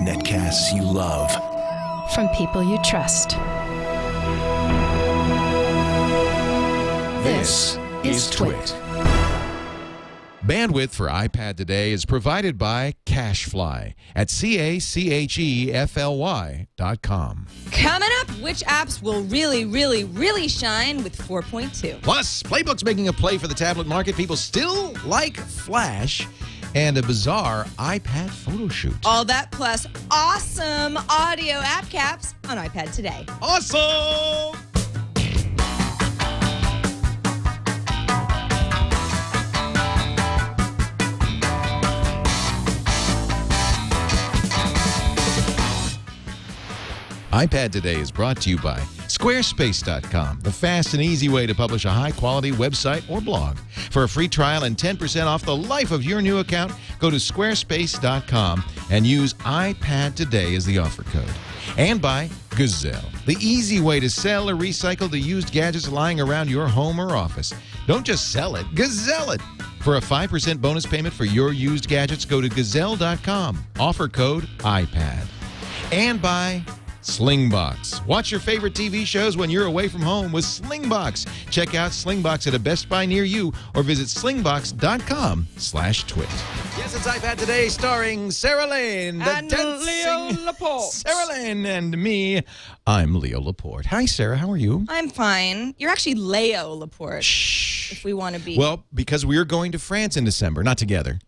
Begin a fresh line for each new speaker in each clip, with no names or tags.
Netcasts you love.
From people you trust.
This is Twit.
Bandwidth for iPad today is provided by CacheFly at C A C H E F L Y dot com.
Coming up, which apps will really, really, really shine with 4.2?
Plus, Playbook's making a play for the tablet market. People still like Flash and a bizarre iPad photo shoot.
All that plus awesome audio app caps on iPad today.
Awesome! iPad Today is brought to you by Squarespace.com, the fast and easy way to publish a high quality website or blog. For a free trial and 10% off the life of your new account, go to Squarespace.com and use iPad Today as the offer code. And by Gazelle, the easy way to sell or recycle the used gadgets lying around your home or office. Don't just sell it, gazelle it. For a 5% bonus payment for your used gadgets, go to gazelle.com. Offer code iPad. And by Slingbox. Watch your favorite TV shows when you're away from home with Slingbox. Check out Slingbox at a Best Buy near you or visit slingbox.com slash twit. Yes, it's iPad Today starring Sarah Lane. The
And
dancing
Leo Laporte.
Sarah Lane and me. I'm Leo Laporte. Hi, Sarah. How are you?
I'm fine. You're actually Leo Laporte,
Shh.
if we want to be.
Well, because we're going to France in December, not together.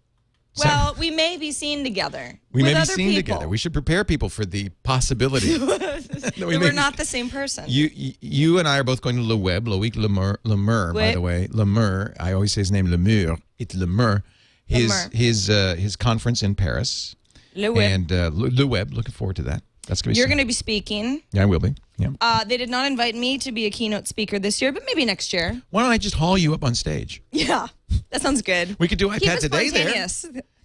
Well, we may be seen together.
We may be seen
people.
together. We should prepare people for the possibility. that we
we're not the same person.
You, you and I are both going to Le Web, Loic Le Meur, Lemur by the way. Lemur. I always say his name Lemur. It's Lemur. His
Lemur.
his uh, his conference in Paris.
Le Web.
And uh, Le, Web. Looking forward to that. That's gonna be.
You're going to be speaking.
Yeah, I will be. Yeah.
Uh, they did not invite me to be a keynote speaker this year, but maybe next year.
Why don't I just haul you up on stage?
Yeah, that sounds good.
We could do
Keep
iPad
it
today there.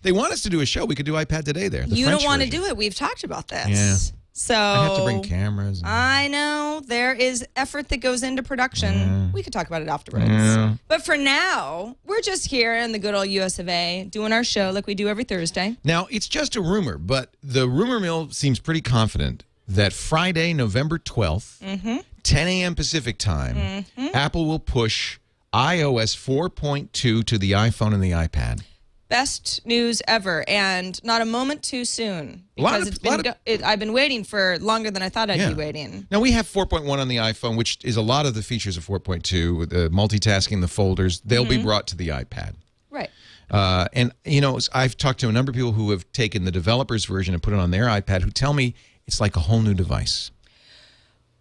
They want us to do a show. We could do iPad today there. the
You
French
don't want to do it. We've talked about this.
Yeah.
So
I have to bring cameras. and-
I know there is effort that goes into production. We could talk about it afterwards.
Yeah.
But for now, we're just here in the good old US of A doing our show like we do every Thursday.
Now, it's just a rumor, but the rumor mill seems pretty confident that Friday, November 12th,
Mm-hmm.
10 a.m. Pacific time, Apple will push iOS 4.2 to the iPhone and the iPad.
Best news ever, and not a moment too soon because
of-
it's been
of-
it, I've been waiting for longer than I thought I'd
Yeah.
be waiting.
Now, we have 4.1 on the iPhone, which is a lot of the features of 4.2, the multitasking, the folders, they'll
Mm-hmm.
be brought to the iPad.
Right.
Uh, and you know, I've talked to a number of people who have taken the developers version and put it on their iPad, who tell me it's like a whole new device.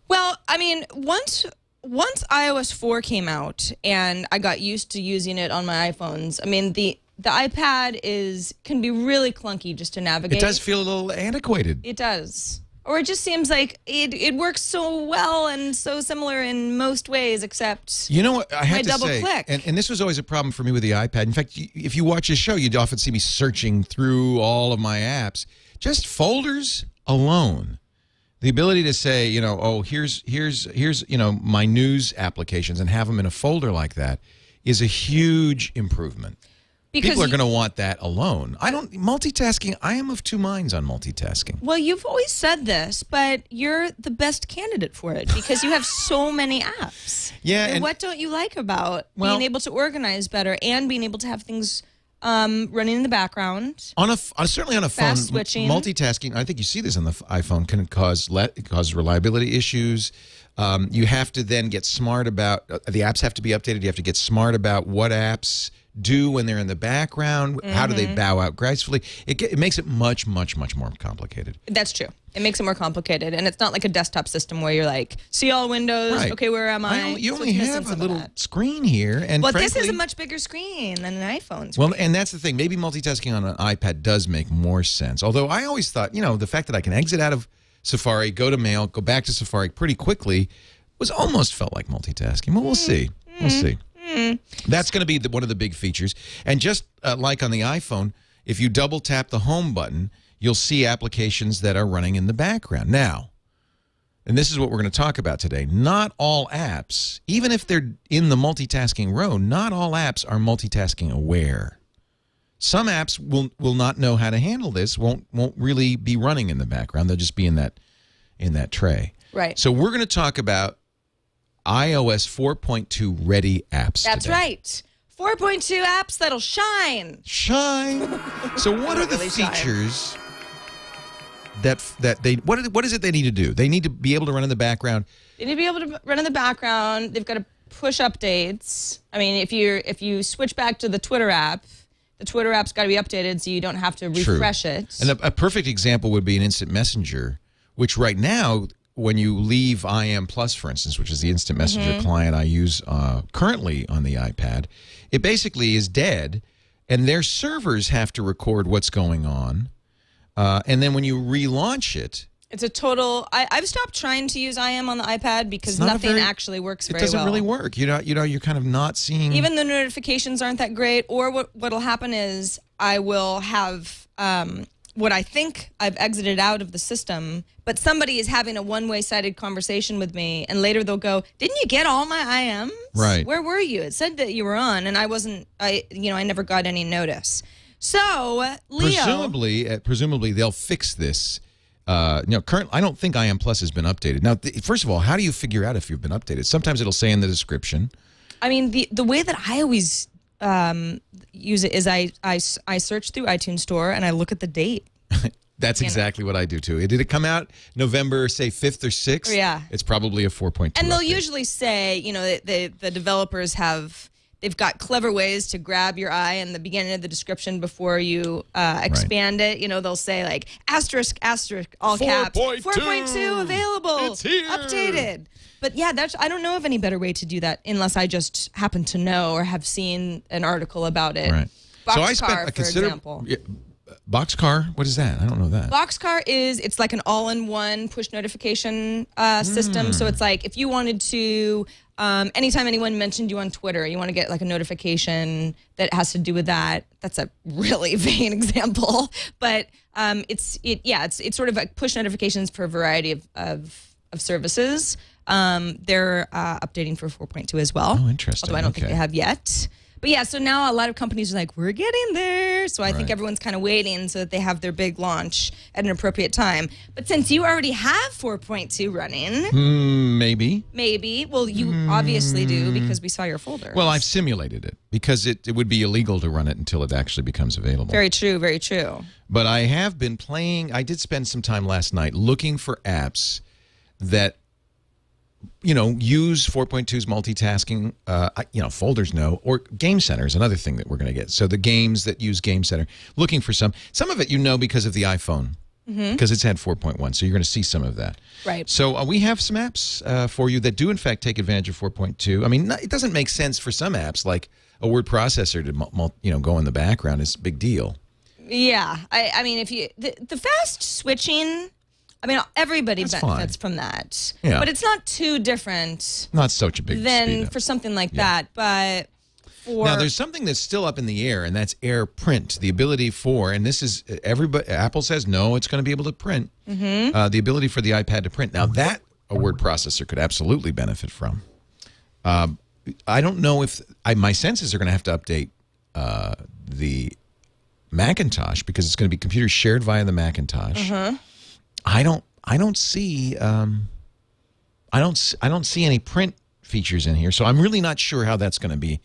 Well, I mean, once once iOS 4 came out and I got used to using it on my iPhones, I mean, the the iPad is can be really clunky just to navigate.
It does feel a little antiquated.
It does. Or it just seems like it, it works so well and so similar in most ways, except
You know what? I have to
double
say,
click.
And, and this was always a problem for me with the iPad. In fact, if you watch a show, you'd often see me searching through all of my apps. Just folders alone, the ability to say, you know, oh, here's here's here's you know my news applications and have them in a folder like that is a huge improvement.
Because
People are going to want that alone. I don't multitasking. I am of two minds on multitasking.
Well, you've always said this, but you're the best candidate for it because you have so many apps.
Yeah,
And what don't you like about
Well-
being able to organize better and being able to have things um, running in the background?
on a f- on, certainly on a phone,
Fast switching.
multitasking. I think you see this on the iPhone can cause le- cause reliability issues. Um, you have to then get smart about uh, the apps have to be updated. You have to get smart about what apps do when they're in the background. How do they
Mm-hmm.
bow out gracefully? It, it makes it much much much more complicated.
That's true. It makes it more complicated, and it's not like a desktop system where you're like, see all windows.
Right.
Okay, where am I?
I only, you
So
only have a little screen here, and
Well, this is a much bigger screen than an iPhone. Screen.
Well, and that's the thing. Maybe multitasking on an iPad does make more sense. Although I always thought, you know, the fact that I can exit out of Safari, go to Mail, go back to Safari pretty quickly was almost felt like multitasking. Well, we'll see. We'll see. That's going to be the, one of the big features. And just uh, like on the iPhone, if you double tap the home button, you'll see applications that are running in the background. Now, and this is what we're going to talk about today. Not all apps, even if they're in the multitasking row, not all apps are multitasking aware. Some apps will will not know how to handle this. won't won't really be running in the background. They'll just be in that in that tray.
Right.
So we're going to talk about iOS 4.2 ready apps.
That's
today.
right. 4.2 apps that'll shine.
Shine. So what are the
Really shine.
features that that they what are, what is it they need to do? They need to be able to run in the background.
They need to be able to run in the background. They've got to push updates. I mean, if you if you switch back to the Twitter app, the Twitter app's got to be updated so you don't have to
True.
refresh it.
And a, a perfect example would be an instant messenger, which right now, when you leave IM Plus, for instance, which is the instant messenger
Mm-hmm.
client I use uh, currently on the iPad, it basically is dead, and their servers have to record what's going on. Uh, and then when you relaunch it,
It's a total. I, I've stopped trying to use IM on the iPad because
not
nothing
very-
actually works
it doesn't
well.
really work. You know, you know, you're kind of not seeing.
Even the notifications aren't that great. Or what what'll happen is I will have um, what I think I've exited out of the system, but somebody is having a one way sided conversation with me, and later they'll go, "Didn't you get all my IMs?
Right.
Where were you? It said that you were on, and I wasn't. I you know I never got any notice. So Leo,
presumably, uh, presumably they'll fix this. Uh, you know, current. I don't think IM Plus has been updated. Now, th- first of all, how do you figure out if you've been updated? Sometimes it'll say in the description.
I mean, the the way that I always um, use it is I, I, I search through iTunes Store and I look at the date.
That's exactly what I do too. Did it come out November, say fifth or sixth?
Yeah.
it's probably a four point two.
And they'll usually say, you know, the, the the developers have they've got clever ways to grab your eye in the beginning of the description before you uh, expand it. You know, they'll say like asterisk asterisk all caps
4.2.
4.2 available
It's here.
updated. But yeah, that's I don't know of any better way to do that unless I just happen to know or have seen an article about it.
right. so I
Boxcar,
spent a
for example.
Yeah, Boxcar. What is that? I don't know that.
Boxcar is it's like an all-in-one push notification uh, system. So it's like if you wanted to, um, anytime anyone mentioned you on Twitter, you want to get like a notification that has to do with that. That's a really vain example, but um, it's it yeah it's it's sort of like push notifications for a variety of of, of services. Um, they're uh, updating for 4.2 as well.
Oh, interesting.
Although I don't think they have yet. But yeah, so now a lot of companies are like, we're getting there. So I think everyone's kind of waiting so that they have their big launch at an appropriate time. But since you already have 4.2 running,
Mm, maybe.
maybe, well, you obviously do because we saw your folder.
Well, I've simulated it because it, it would be illegal to run it until it actually becomes available.
very true, very true.
but I have been playing. I did spend some time last night looking for apps that you know use 4.2's multitasking. Uh, you know, folders no, or Game Center is another thing that we're going to get. So the games that use Game Center, looking for some. Some of it you know because of the iPhone. Because it's had 4.1, so you're going to see some of that.
Right.
So uh, we have some apps uh, for you that do, in fact, take advantage of 4.2. I mean, it doesn't make sense for some apps, like a word processor to you know go in the background. It's a big deal.
Yeah. I, I mean, if you, the, the fast switching, I mean, everybody
That's
benefits
fine.
from that.
Yeah.
But it's not too different
Not such a big
than for something like that. But for.
Now, there's something that's still up in the air, and that's AirPrint. The ability for, and this is everybody. Apple says no, it's going to be able to print.
Mm-hmm.
Uh, the ability for the iPad to print. Now, that a word processor could absolutely benefit from. Um, I don't know if I, my senses are going to have to update uh, the Macintosh because it's going to be computers shared via the Macintosh.
Uh-huh.
I don't. I don't see. Um, I don't. I don't see any print features in here, so I'm really not sure how that's going to be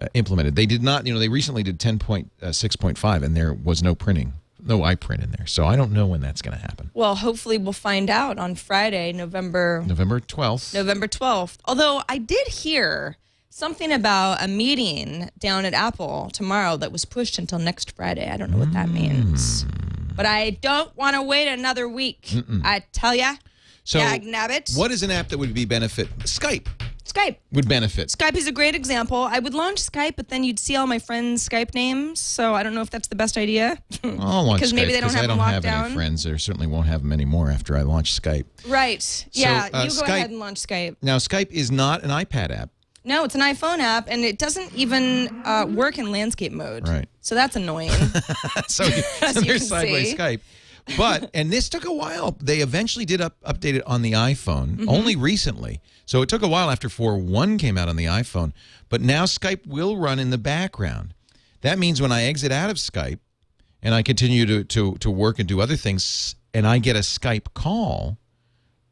uh, implemented. They did not. You know, they recently did 10.6.5, and there was no printing, no iPrint in there. So I don't know when that's going to happen.
Well, hopefully we'll find out on Friday, November
November 12th.
November 12th. Although I did hear something about a meeting down at Apple tomorrow that was pushed until next Friday. I don't know what that means. But I don't want to wait another week. I tell ya.
So
Dagnabbit.
what is an app that would be benefit? Skype
Skype.
would benefit.
Skype is a great example. I would launch Skype, but then you'd see all my friends' Skype names. So I don't know if that's the best idea.
I'll launch
Because maybe they don't have
I don't have
locked
any
down.
friends. There certainly won't have them anymore after I launch Skype.
right. Yeah.
uh,
you go
Skype-
ahead and launch Skype.
Now, Skype is not an iPad app.
No, it's an iPhone app, and it doesn't even uh, work in landscape mode.
Right.
So that's annoying.
so, you- so
you
there's sideways
see.
Skype. But and this took a while. They eventually did up update it on the iPhone
Mm-hmm.
only recently. So it took a while after 4.1 came out on the iPhone. But now Skype will run in the background. That means when I exit out of Skype and I continue to, to, to work and do other things and I get a Skype call,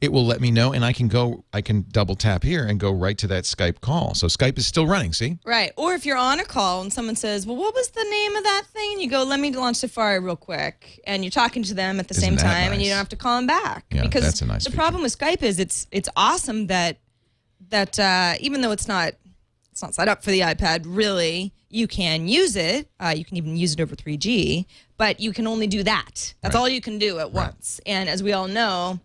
it will let me know and I can go, I can double tap here and go right to that Skype call. So Skype is still running, see?
Right. Or if you're on a call and someone says, Well, what was the name of that thing? And you go, Let me launch Safari real quick. And you're talking to them at the
Isn't
same time and you don't have to call them back.
Yeah,
because
that's a nice
the
feature.
problem with Skype is it's it's awesome that that uh, even though it's not it's not set up for the iPad, really, you can use it. Uh, you can even use it over 3G, but you can only do that. That's
Right.
all you can do at once. And as we all know,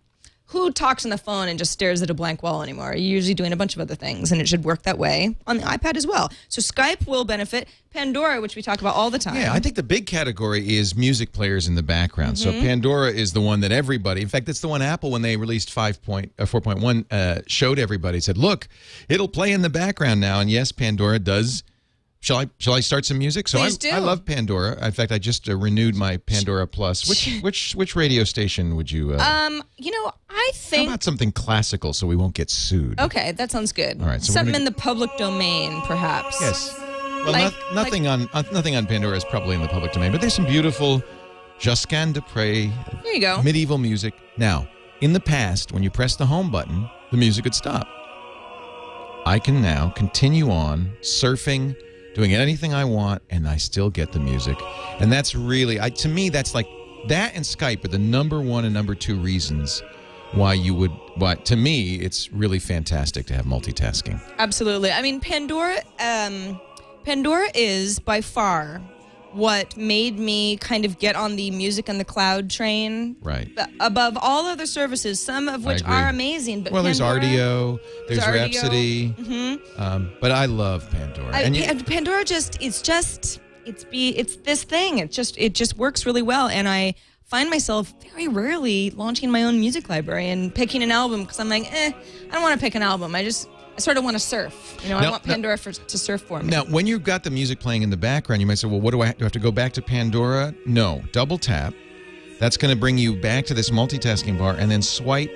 who talks on the phone and just stares at a blank wall anymore? You're usually doing a bunch of other things, and it should work that way on the iPad as well. So Skype will benefit. Pandora, which we talk about all the time.
Yeah, I think the big category is music players in the background. So Pandora is the one that everybody, in fact, it's the one Apple when they released 5 point, uh, 4.1 uh, showed everybody said, "Look, it'll play in the background now." And yes, Pandora does. Shall I shall I start some music? So
Please
I,
do.
I love Pandora. In fact, I just uh, renewed my Pandora Plus. Which which which radio station would you uh,
um, you know, I think How
about something classical so we won't get sued?
okay, that sounds good.
All right, so we're
something
gonna-
in the public domain, perhaps.
Yes. Well,
Like-
noth- nothing on uh, nothing on Pandora is probably in the public domain, but there's some beautiful Josquin des Prez
There you go.
medieval music. Now, in the past, when you press the home button, the music would stop. I can now continue on surfing, doing anything I want, and I still get the music. And that's really, I, to me, that's like that and Skype are the number one and number two reasons why you would. Why to me, it's really fantastic to have multitasking.
Absolutely. I mean, Pandora. Um, Pandora is by far what made me kind of get on the music and the cloud train.
Right.
Above all other services, some of which are amazing. But
Well, there's
Pandora,
there's,
There's Rdio.
Rhapsody, um, but I love Pandora.
I,
and you-
Pa- Pandora just it's just it's be it's this thing. It just it just works really well, and I find myself very rarely launching my own music library and picking an album because I'm like, eh, I don't want to pick an album. I just I sort of want to surf. You know,
No,
I want. Pandora for, to surf for me.
now, when you've got the music playing in the background, you might say, "Well, what do I do? I have to go back to Pandora?" No, double tap. That's going to bring you back to this multitasking bar, and then swipe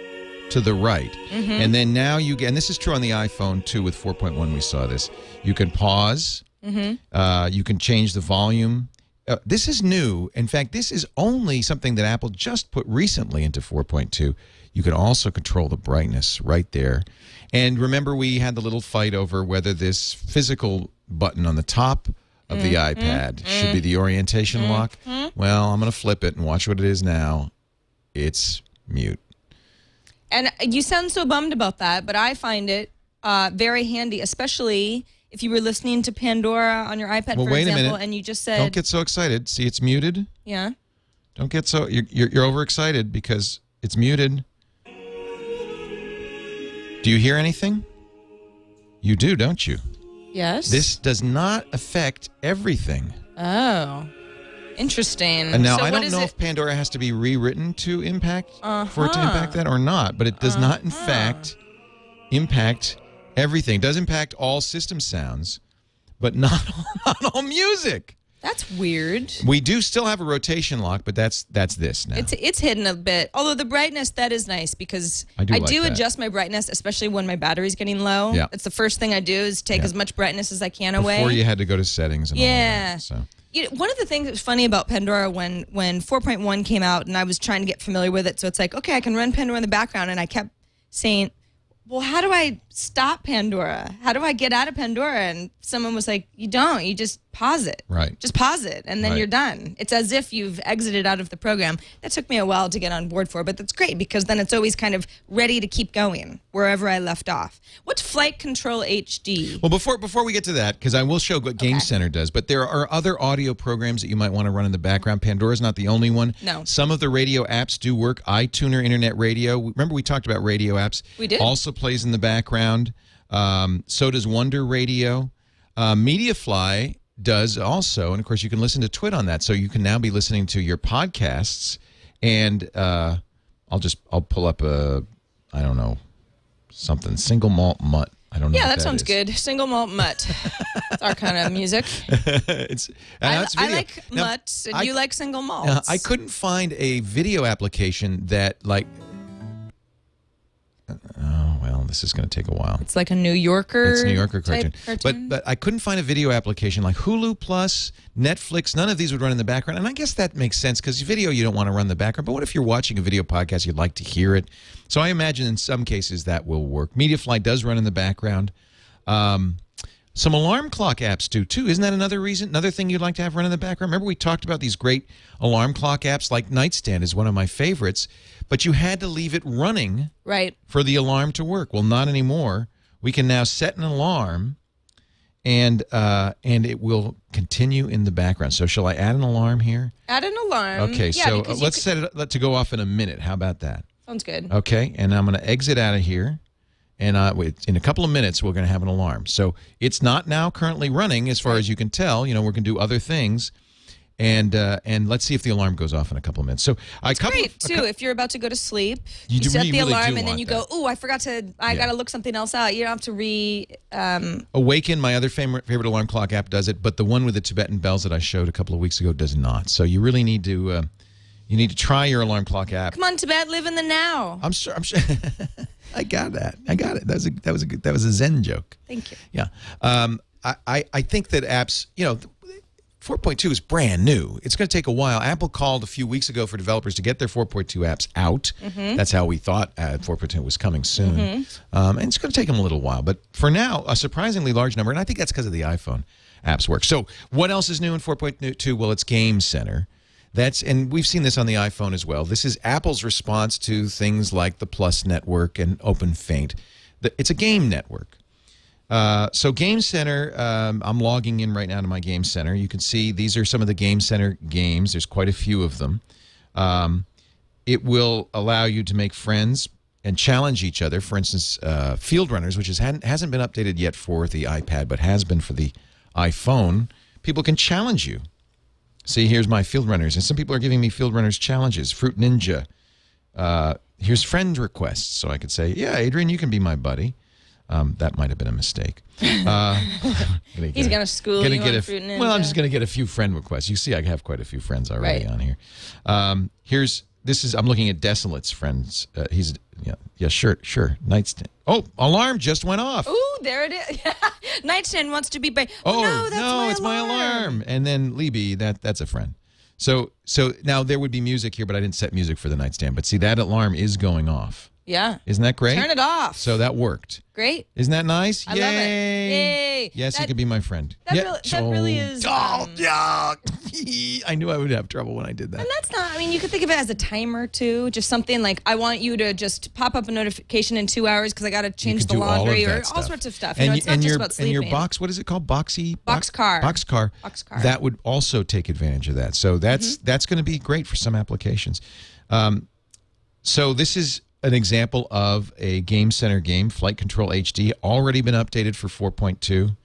to the right,
Mm-hmm.
and then now you get. And this is true on the iPhone too. With 4.1, we saw this. You can pause.
Mm-hmm.
Uh, you can change the volume. Uh, this is new. In fact, this is only something that Apple just put recently into 4.2. You can also control the brightness right there. And remember, we had the little fight over whether this physical button on the top of the
Mm-hmm.
iPad should be the orientation lock. Well, I'm going to flip it and watch what it is now. It's mute.
And you sound so bummed about that, but I find it uh, very handy, especially if you were listening to Pandora on your iPad,
Well,
for
wait a
example,
minute.
and you just said, Don't
get so excited. See, it's muted.
yeah.
Don't get so you're, you're, you're overexcited because it's muted. Do you hear anything? You do, don't you?
Yes.
This does not affect everything.
Oh. Interesting.
And now
so
I don't know
it?
if Pandora has to be rewritten to impact for it to
Uh-huh.
impact that or not, but it does not in fact impact everything. It does impact all system sounds, but not all, not all music.
That's weird.
We do still have a rotation lock, but that's that's this now.
It's it's hidden a bit. Although the brightness that is nice because
I do like that.
adjust my brightness, especially when my battery's getting low.
Yeah.
It's the first thing I do is take
Yeah.
as much brightness as I can away.
Before you had to go to settings and all
Yeah.
that. So
You know, one of the things that was funny about Pandora when when 4.1 came out and I was trying to get familiar with it, so it's like, okay, I can run Pandora in the background, and I kept saying, well, how do I stop Pandora? How do I get out of Pandora? And someone was like, you don't. You just pause it.
Right.
Just pause it, and then
Right.
you're done. It's as if you've exited out of the program. That took me a while to get on board for, but that's great because then it's always kind of ready to keep going wherever I left off. What's Flight Control HD?
Well, before before we get to that, because I will show what Game Center does, but there are other audio programs that you might want to run in the background. Pandora's not the only one.
No.
Some of the radio apps do work. iTuner Internet Radio. Remember we talked about radio apps.
We did.
Also plays in the background. Um, so does Wonder Radio. Uh, MediaFly does also, and of course you can listen to Twit on that. So you can now be listening to your podcasts, and uh, I'll just I'll pull up a I don't know something single malt mutt. I don't know.
Yeah,
what
that, sounds
is.
good. Single malt mutt. It's our kind of music.
it's
I,
that's
I like
Now,
mutts, and
I-
you like single malts.
uh, I couldn't find a video application that like. Oh, well, this is going to take a while.
It's like a New Yorker.
It's a New Yorker
type
cartoon. But but I couldn't find a video application like Hulu Plus, Netflix. None of these would run in the background, and I guess that makes sense because video you don't want to run in the background. But what if you're watching a video podcast, you'd like to hear it? So I imagine in some cases that will work. MediaFly does run in the background. Um, some alarm clock apps do too. Isn't that another reason, another thing you'd like to have run in the background? Remember we talked about these great alarm clock apps like Nightstand is one of my favorites, but you had to leave it running
right.
for the alarm to work. Well, not anymore. We can now set an alarm, and uh, and it will continue in the background. So, shall I add an alarm here?
Add an alarm.
Okay.
Yeah,
so uh, let's set it to go off in a minute. How about that?
Sounds good.
Okay. And I'm going to exit out of here, and uh, in a couple of minutes we're going to have an alarm. So it's not now currently running, as far as you can tell. You know, we're going to do other things. And uh, and let's see if the alarm goes off in a couple of minutes. So I couple
Great
a
too. if you're about to go to sleep,
You
you,
do-
set
you
the
really
alarm and then you go, "Oh, I forgot to. I
Yeah.
got to look something else out." You don't have to re. Um,
Awaken, my other favorite favorite alarm clock app, does it, but the one with the Tibetan bells that I showed a couple of weeks ago does not. So you really need to uh, you need to try your alarm clock app.
come on, Tibet, live in the now.
I'm sure. I'm sure. I got that. I got it. That was a that was a good, that was a Zen joke.
Thank you.
Yeah. Um, I, I I think that apps, you know. 4.2 is brand new. It's going to take a while. Apple called a few weeks ago for developers to get their 4.2 apps out. That's how we thought uh, 4.2 was coming soon. Um, and it's going to take them a little while. But for now, a surprisingly large number. And I think that's because of the iPhone apps work. So, what else is new in 4.2? Well, it's Game Center. That's and we've seen this on the iPhone as well. This is Apple's response to things like the Plus network and OpenFeint. It's a game network. Uh, so Game Center, um, I'm logging in right now to my Game Center. You can see these are some of the Game Center games. There's quite a few of them. Um, it will allow you to make friends and challenge each other. For instance, uh, Fieldrunners, which is, hasn't been updated yet for the iPad, but has been for the iPhone. People can challenge you. See, here's my Fieldrunners, and some people are giving me Fieldrunners challenges. Fruit Ninja. Uh, here's friend requests, so I could say, "Yeah, Adrian, you can be my buddy." Um, that might have been a mistake. Uh, gonna
He's
a-
gonna school
gonna
you
get
on
a,
Fruit
Well, I'm just going to get a few friend requests. You see, I have quite a few friends already
Right.
on here. Um, here's this is I'm looking at Desolate's friends. Uh, he's yeah yeah sure sure nightstand. Oh, alarm just went off.
Ooh, there it is. Nightstand wants to be. Ba-
Oh
no, that's my
it's my
alarm.
alarm. And then Libby, that that's a friend. So so now there would be music here, but I didn't set music for the nightstand. But see, that alarm is going off.
Yeah.
Isn't that great?
Turn it off.
So that worked.
Great.
Isn't that nice?
I
Yay.
love it. Yay.
Yes, you
That-
could be my friend.
that
Yeah.
really- that really is,
Oh,
um,
yeah. I knew I would have trouble when I did that.
And that's not, I mean, you could think of it as a timer too. Just something like, I want you to just pop up a notification in two hours because I got to change the
do all
laundry or
stuff.
all sorts of stuff.
And,
you know, it's not
and
just
your,
about
and your box, what is it called? Boxy?
Box car.
Box car.
Box car.
That would also take advantage of that. So that's
Mm-hmm.
that's going to be great for some applications. Um, so this is an example of a Game Center game, Flight Control HD, already been updated for 4.2.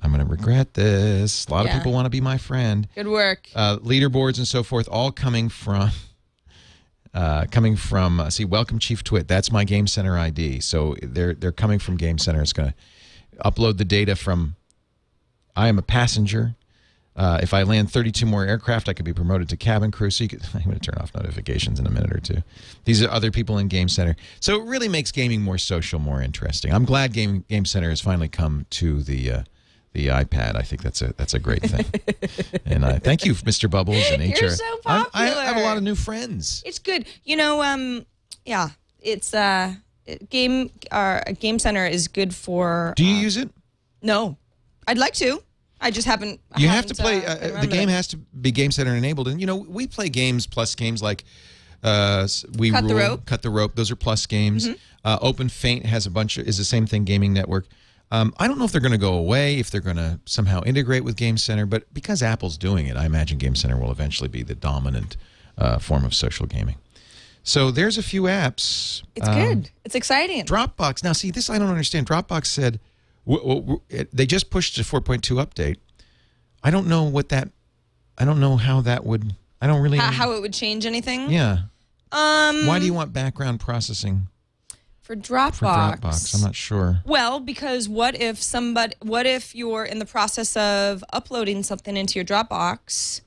I'm going to regret this. A lot
Yeah.
of people want to be my friend.
Good work.
Uh, leaderboards and so forth, all coming from. Uh, coming from uh, see, welcome Chief Twit. That's my Game Center ID. So they're they're coming from Game Center. It's going to upload the data from. I am a passenger. Uh, if I land 32 more aircraft, I could be promoted to cabin crew. So you could, I'm going to turn off notifications in a minute or two. These are other people in Game Center. So it really makes gaming more social, more interesting. I'm glad Game Game Center has finally come to the uh, the iPad. I think that's a that's a great thing. and I thank you, Mr. Bubbles and HR.
You're so
I'm- I, I have a lot of new friends.
It's good. You know, um, yeah, it's uh, game. Uh, Game Center is good for.
Do you
uh,
use it?
No, I'd like to. I just haven't. I
You have to
haven't,
play.
uh,
Uh, the game
it.
has to be Game Center enabled, and you know we play games plus games like uh, we
Cut the
rule,
Rope.
cut the rope. Those are plus games. Uh, OpenFeint has a bunch of is the same thing. Gaming Network. Um, I don't know if they're going to go away, if they're going to somehow integrate with Game Center, but because Apple's doing it, I imagine Game Center will eventually be the dominant uh, form of social gaming. So there's a few apps.
It's
Um,
good. It's exciting.
Dropbox. Now, see, this I don't understand. Dropbox said they just pushed a 4.2 update. I don't know what that. I don't know how that would. I don't really.
how, how it would change anything?
yeah.
Um,
Why do you want background processing
for Dropbox?
for Dropbox? I'm not sure.
Well, because what if somebody, what if you're in the process of uploading something into your Dropbox,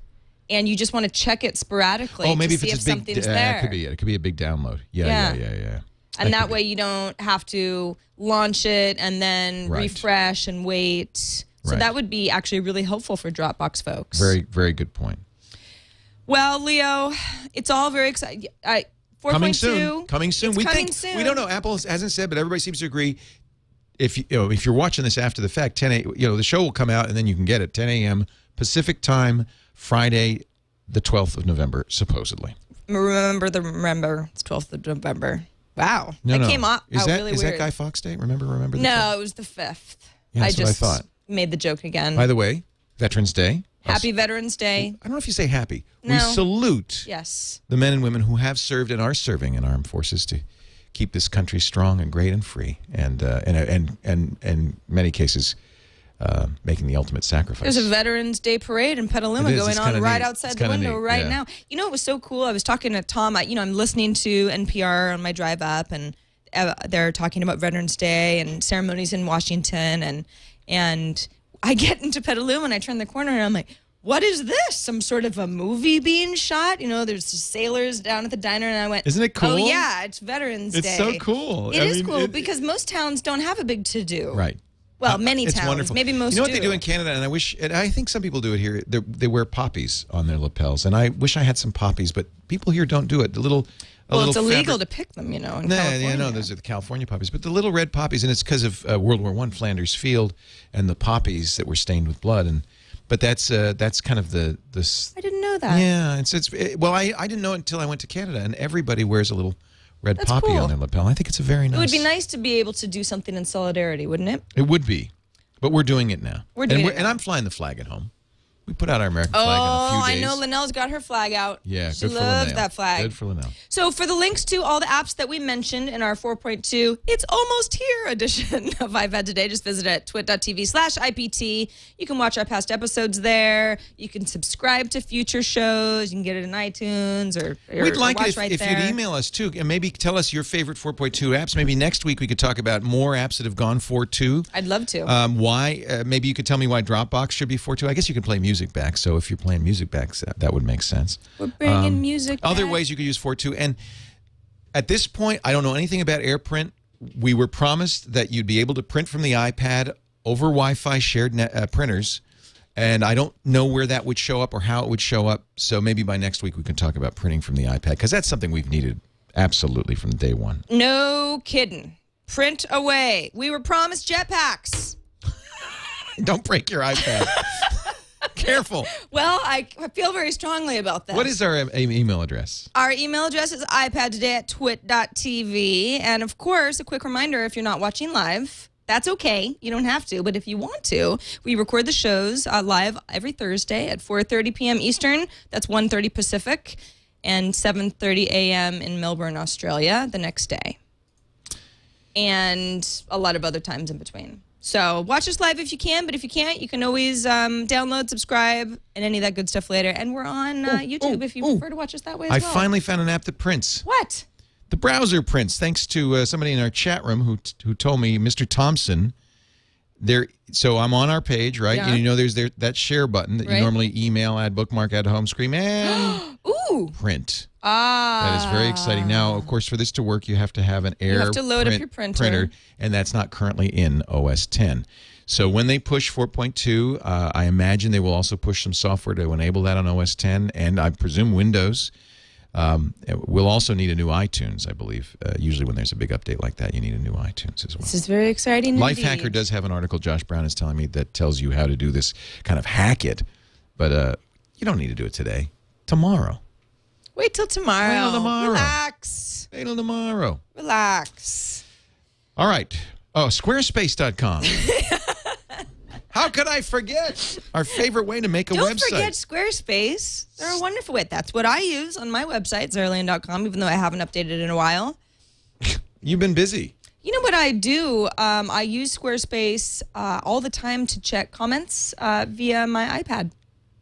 and you just want to check it sporadically?
oh, maybe
to
if
see
it's a big.
something's
uh,
there.
It could be. It could be a big download. Yeah, yeah,
Yeah.
yeah, yeah.
And that way you don't have to launch it and then
Right.
refresh and wait. So
Right.
that would be actually really helpful for Dropbox folks.
Very, very good point.
well, Leo. It's all very exciting. I. 4.2,
Coming soon. Coming soon.
It's
we
coming
think
soon.
we don't know. Apple hasn't said, but everybody seems to agree. If you, you know, if you're watching this after the fact, 10 a, you know, the show will come out and then you can get it 10 a.m. Pacific time, Friday, the 12th of November, supposedly.
Remember the remember. It's 12th of November. Wow.
No,
that
no.
came out,
Is
out
that
really
is
weird.
that Guy Fawkes Day? Remember, remember.
No, it was the 5th.
Yeah,
I
what I thought.
made the joke again.
By the way, Veterans Day.
Happy Veterans Day.
I don't know if you say happy. We salute
Yes.
the men and women who have served and are serving in armed forces to keep this country strong and great and free, and uh, and and and and many cases uh, making the ultimate sacrifice.
There's a Veterans Day parade in Petaluma
is.
going on right
neat.
outside
It's
the window
neat,
right
yeah.
now. You know, it was so cool. I was talking to Tom. I, you know, I'm listening to NPR on my drive up, and uh, they're talking about Veterans Day and ceremonies in Washington, and and I get into Petaluma and I turn the corner and I'm like. What is this? Some sort of a movie being shot? You know, there's sailors down at the diner, and I went,
Isn't it cool?
Oh yeah, it's Veterans
It's
Day.
It's so cool.
It
I
is
mean,
cool
it-
because most towns don't have a big to do.
right.
Well, many
it's
towns.
wonderful.
Maybe most
You know what they
do.
in Canada, and I wish, and I think some people do it here. They, they wear poppies on their lapels, and I wish I had some poppies, but people here don't do it. The little, a
Well, it's illegal
fabric-
to pick them, you know. In
Nah,
California.
yeah, no, those are the California poppies, but the little red poppies, and it's because of uh, World War One, Flanders Field, and the poppies that were stained with blood, and but that's uh, that's kind of the this.
I didn't know that.
Yeah, it's it's it, well, I I didn't know it until I went to Canada, and everybody wears a little red
That's
poppy
cool.
on their lapel. I think it's a very nice.
It would be nice to be able to do something in solidarity, wouldn't it?
It would be, but we're doing it now.
We're doing
and,
it
and. I'm flying the flag at home. We put out our American flag in a
Oh,
few
I know Linnell's got her flag out.
Yeah,
she
good
loves that flag.
Good for Linnell.
So for the links to all the apps that we mentioned in our 4.2, it's almost here edition of iPad Today, just visit at twit.tv slash IPT. You can watch our past episodes there. You can subscribe to future shows. You can get it in iTunes or, or
We'd like
or
it if,
right
if you'd email us too, and maybe tell us your favorite 4.2 apps. Maybe next week we could talk about more apps that have gone 4.2.
I'd love to.
Um, why? Uh, maybe you could tell me why Dropbox should be 4.2. I guess you can play music back. So if you're playing music back, that, that would make sense.
We're bringing
um,
music
Other
back.
ways you could use four two. And at this point, I don't know anything about AirPrint. We were promised that you'd be able to print from the iPad over Wi-Fi shared net, uh, printers. And I don't know where that would show up or how it would show up. So maybe by next week we can talk about printing from the iPad because that's something we've needed absolutely from day one.
No kidding. Print away. We were promised jetpacks.
Don't break your iPad. Careful.
Well, I, feel very strongly about that.
What is our e- email address?
Our email address is iPadtoday at twit.tv. And of course, a quick reminder if you're not watching live, that's okay. You don't have to. But if you want to, we record the shows uh, live every Thursday at 4.30 p.m. Eastern. That's 1.30 Pacific and 7.30 a.m. in Melbourne, Australia the next day. And a lot of other times in between. So watch us live if you can, but if you can't, you can always um, download, subscribe, and any of that good stuff later. And we're on uh, YouTube if you prefer to watch us that way as
I
well.
finally found an app that prints.
What?
The browser prints, thanks to uh, somebody in our chat room who who told me, Mr. Thompson. There, so I'm on our page, right?
Yeah.
And you know, there's there that share button that
Right.
you normally email, add bookmark, add home screen, and
Ooh.
print.
Ah.
That is very exciting. Now, of course, for this to work, you have to have an Air you
have to load up your printer.
and that's not currently in OS 10. So when they push 4.2, uh, I imagine they will also push some software to enable that on OS 10, and I presume Windows. Um, we'll also need a new iTunes, I believe. Uh, usually, when there's a big update like that, you need a new iTunes as well.
This is very exciting.
Lifehacker does have an article. Josh Brown is telling me that tells you how to do this kind of hack it, but uh, you don't need to do it today. Tomorrow.
Wait till tomorrow.
Wait till tomorrow.
Relax.
Wait till tomorrow.
Relax.
All right. Oh, squarespace.com. How could I forget our favorite way to make a website.
Don't forget Squarespace. They're a wonderful way. That's what I use on my website, SarahLane.com, even though I haven't updated in a while.
You've been busy.
You know what I do? Um, I use Squarespace uh, all the time to check comments uh, via my iPad.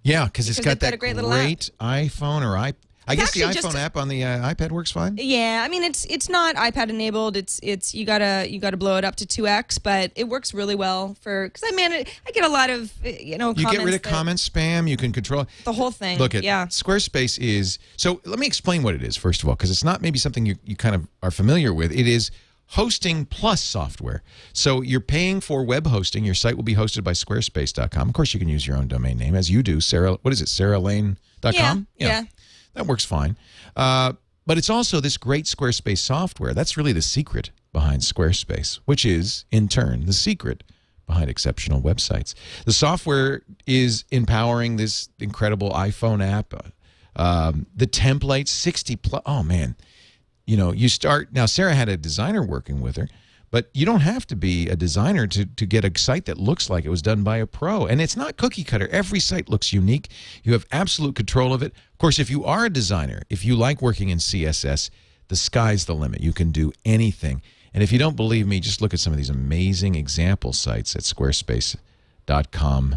Yeah, because it's
Because
got
got
that
a great
great,
little
iPhone or i I guess the iPhone app on the uh, iPad works fine.
Yeah, I mean it's it's not iPad enabled. It's it's you gotta you gotta blow it up to two x, but it works really well for because I man I get a lot of uh, you know
You get rid of comment spam. You can control.
the whole thing.
Look at
yeah.
Squarespace is so. Let me explain what it is first of all, because it's not maybe something you you kind of are familiar with. It is hosting plus software. So you're paying for web hosting. Your site will be hosted by Squarespace.com. Of course, you can use your own domain name as you do. Sarah, what is it? SarahLane.com.
Yeah, yeah.
That works fine. Uh, but it's also this great Squarespace software. That's really the secret behind Squarespace, which is in turn the secret behind exceptional websites. The software is empowering this incredible iPhone app. Um, the templates, 60 plus. Oh, man. You know, you start. Now, Sarah had a designer working with her, but you don't have to be a designer to, to get a site that looks like it was done by a pro. And it's not cookie cutter. Every site looks unique. You have absolute control of it. Of course, if you are a designer, if you like working in CSS, the sky's the limit. You can do anything. And if you don't believe me, just look at some of these amazing example sites at squarespace.com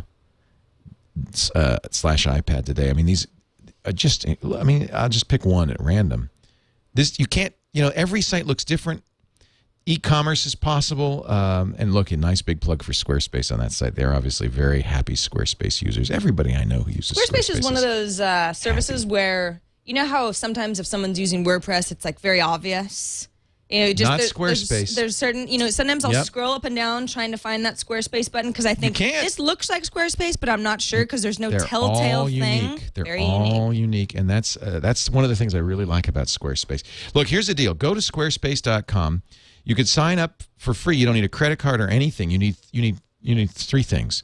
uh, slash iPad today. I mean, these uh, just, I mean, I'll just pick one at random. This, you can't, you know, every site looks different. E-commerce is possible, um, and look, a nice big plug for Squarespace on that site. They're obviously very happy Squarespace users. Everybody I know who uses
Squarespace
Squarespace
is one of those uh, services where you know how sometimes if someone's using WordPress, it's like very obvious. You know, just
Not
there-
Squarespace.
There's, there's certain, you know, sometimes I'll
Yep.
scroll up and down trying to find that Squarespace button because I think this looks like Squarespace, but I'm not sure because there's no
They're
telltale
all
thing.
unique. They're
very unique.
all unique, and that's uh, that's one of the things I really like about Squarespace. Look, here's the deal: go to squarespace.com. You could sign up for free. You don't need a credit card or anything. You need you need you need three things: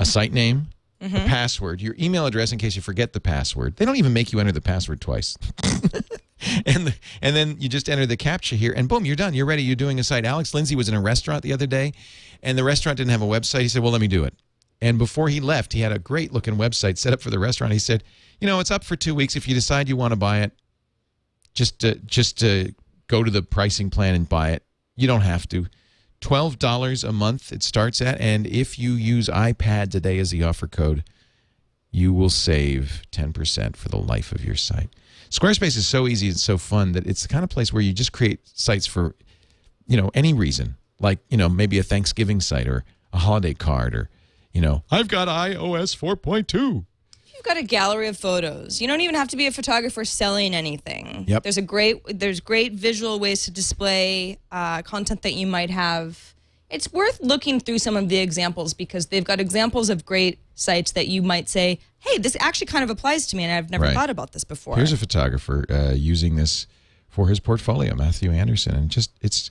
a site name,
Mm-hmm.
a password, your email address in case you forget the password. They don't even make you enter the password twice. and the, and then you just enter the captcha here, and boom, you're done. You're ready. You're doing a site. Alex Lindsay was in a restaurant the other day, and the restaurant didn't have a website. He said, "Well, let me do it." And before he left, he had a great looking website set up for the restaurant. He said, "You know, it's up for two weeks. If you decide you want to buy it, just uh, just uh, go to the pricing plan and buy it. You don't have to. Twelve dollars a month it starts at, and if you use iPad today as the offer code, you will save ten percent for the life of your site. Squarespace is so easy and so fun that it's the kind of place where you just create sites for, you know, any reason, like you know maybe a Thanksgiving site or a holiday card or, you know, I've got iOS four point two.
You've got a gallery of photos. You don't even have to be a photographer selling anything.
Yep.
There's a great there's great visual ways to display uh, content that you might have. It's worth looking through some of the examples because they've got examples of great sites that you might say, "Hey, this actually kind of applies to me, and I've never
Right.
thought about this before."
Here's a photographer uh, using this for his portfolio, Matthew Anderson, and just it's, it's.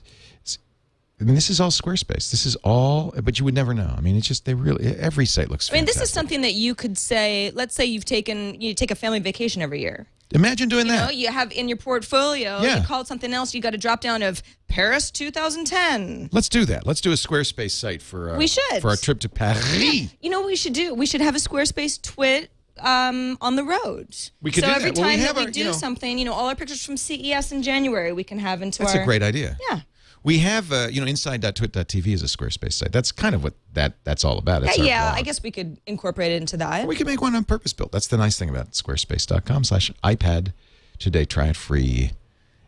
I mean, this is all Squarespace. This is all, but you would never know. I mean, it's just they really every site looks.
I mean, this is something that you could say. Let's say you've taken you take a family vacation every year.
Imagine doing
You know, you have in your portfolio.
Yeah.
You call it something else. You got a drop down of Paris 2010.
Let's do that. Let's do a Squarespace site for uh,
We should.
for our trip to Paris.
You know what we should do? We should have a Squarespace twit um, on the road.
We could
so
do
every
that. Well, we
time
have
that we
our-
do
you know-
something, you know, all our pictures from CES in January, we can have into
That's
our.
a great idea.
Yeah.
We have, uh, you know, inside.twit.tv is a Squarespace site. That's kind of what that that's all about. It's
Yeah. I guess we could incorporate it into that.
We can make one on purpose built. That's the nice thing about squarespace.com slash iPad today. Try it free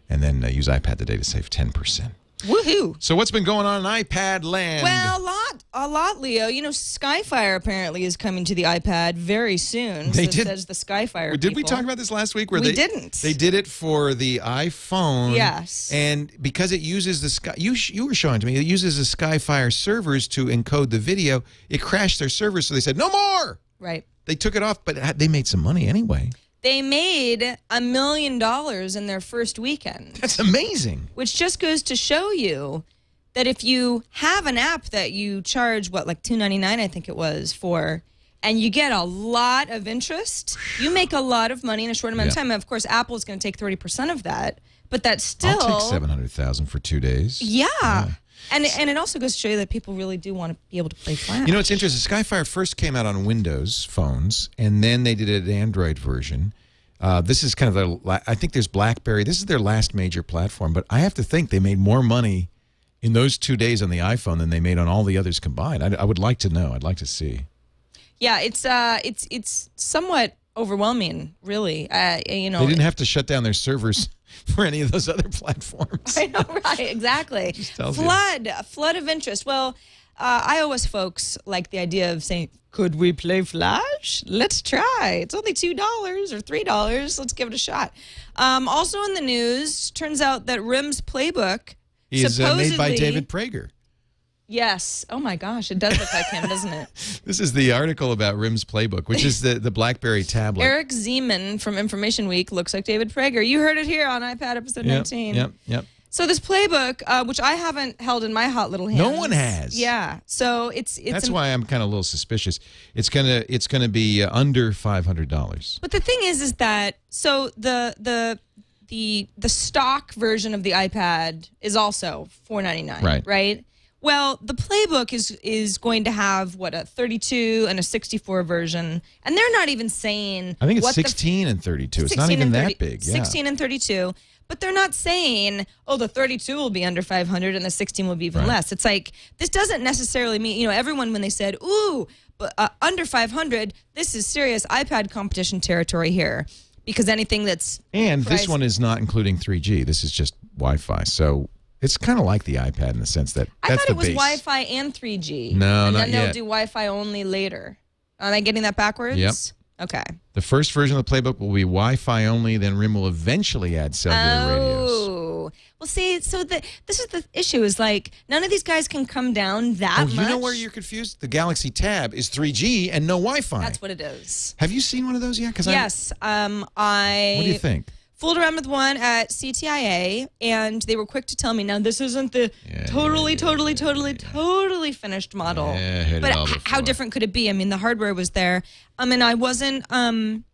and then uh, use iPad today to save 10%.
Woohoo!
So what's been going on in iPad land?
Well, a lot, a lot, Leo. You know, Skyfire apparently is coming to the iPad very soon.
They
so
did-
Says the Skyfire.
did we talk about this last week? Where
We
they
didn't.
They did it for the iPhone.
Yes.
And because it uses the Sky, you sh- you were showing to me, it uses the Skyfire servers to encode the video. It crashed their servers, so they said no more.
Right.
They took it off, but they made some money anyway.
They made a million dollars in their first weekend.
That's amazing.
which just goes to show you that if you have an app that you charge what like 2.99 I think it was for and you get a lot of interest you make a lot of money in a short amount of
Yeah.
time of course Apple's going to take 30% of that but that's still
I'll take seven hundred thousand for two days.
yeah. And, and it also goes to show you that people really do want to be able to play Flash.
You know, it's interesting. Skyfire first came out on Windows phones, and then they did an Android version. Uh, this is kind of their. I think there's BlackBerry. This is their last major platform, but I have to think they made more money in those two days on the iPhone than they made on all the others combined. I, I would like to know. I'd like to see.
Yeah, it's uh, it's it's somewhat overwhelming, really. Uh, you know,
They didn't have to shut down their servers for any of those other platforms.
I know, right? Exactly.
you.
flood, a flood of interest. Well, uh, iOS folks like the idea of saying, "Could we play Flash? Let's try. It's only two dollars or three dollars. Let's give it a shot." Um, also in the news, turns out that Rim's playbook
Is uh, made by David Prager.
Yes. Oh my gosh, it does look like him, doesn't it?
This is the article about Rim's playbook, which is the, the BlackBerry tablet.
Eric Zeman from Information Week looks like David Prager. You heard it here on iPad episode
Yep,
19.
yep, yep.
So this playbook, uh, which I haven't held in my hot little hands,
No one has.
Yeah. So it's it's.
That's why I'm kind of a little suspicious. It's gonna it's gonna be uh, under five hundred dollars.
But the thing is, is that so the the the the stock version of the iPad is also four ninety nine.
Right.
Right. Well, the playbook is is going to have what a 32 and a 64 version, and they're not even saying.
I think it's
what the-
sixteen and thirty two. It's
16
not even
and
that big. Yeah.
16 and 32. But they're not saying, oh, the 32 will be under 500 and the 16 will be even
Right.
less. It's like, this doesn't necessarily mean, you know, everyone, when they said, ooh, but uh, under 500, this is serious iPad competition territory here. Because anything that's.
And this one is not including 3G. This is just Wi-Fi. So it's kind of like the iPad in the sense that
I thought it was
base.
Wi Fi and 3G.
No,
and
not
then they'll do Wi Fi only later. Am I getting that backwards?
Yep.
Okay.
The first version of the playbook will be Wi-Fi only. Then RIM will eventually add cellular radios.
Oh. Well, see, so the this is the issue is like none of these guys can come down that
Oh,
much.
you know where you're confused? The Galaxy Tab is 3G and no Wi-Fi.
That's what it is.
Have you seen one of those yet? Because
Yes. Um, I
What do you think?
Fooled around with one at CTIA, and they were quick to tell me, now this isn't the
Yeah,
totally,
yeah,
totally, totally, totally finished model.
Yeah,
but how different could it be? I mean, the hardware was there. I mean, I wasn't. Um,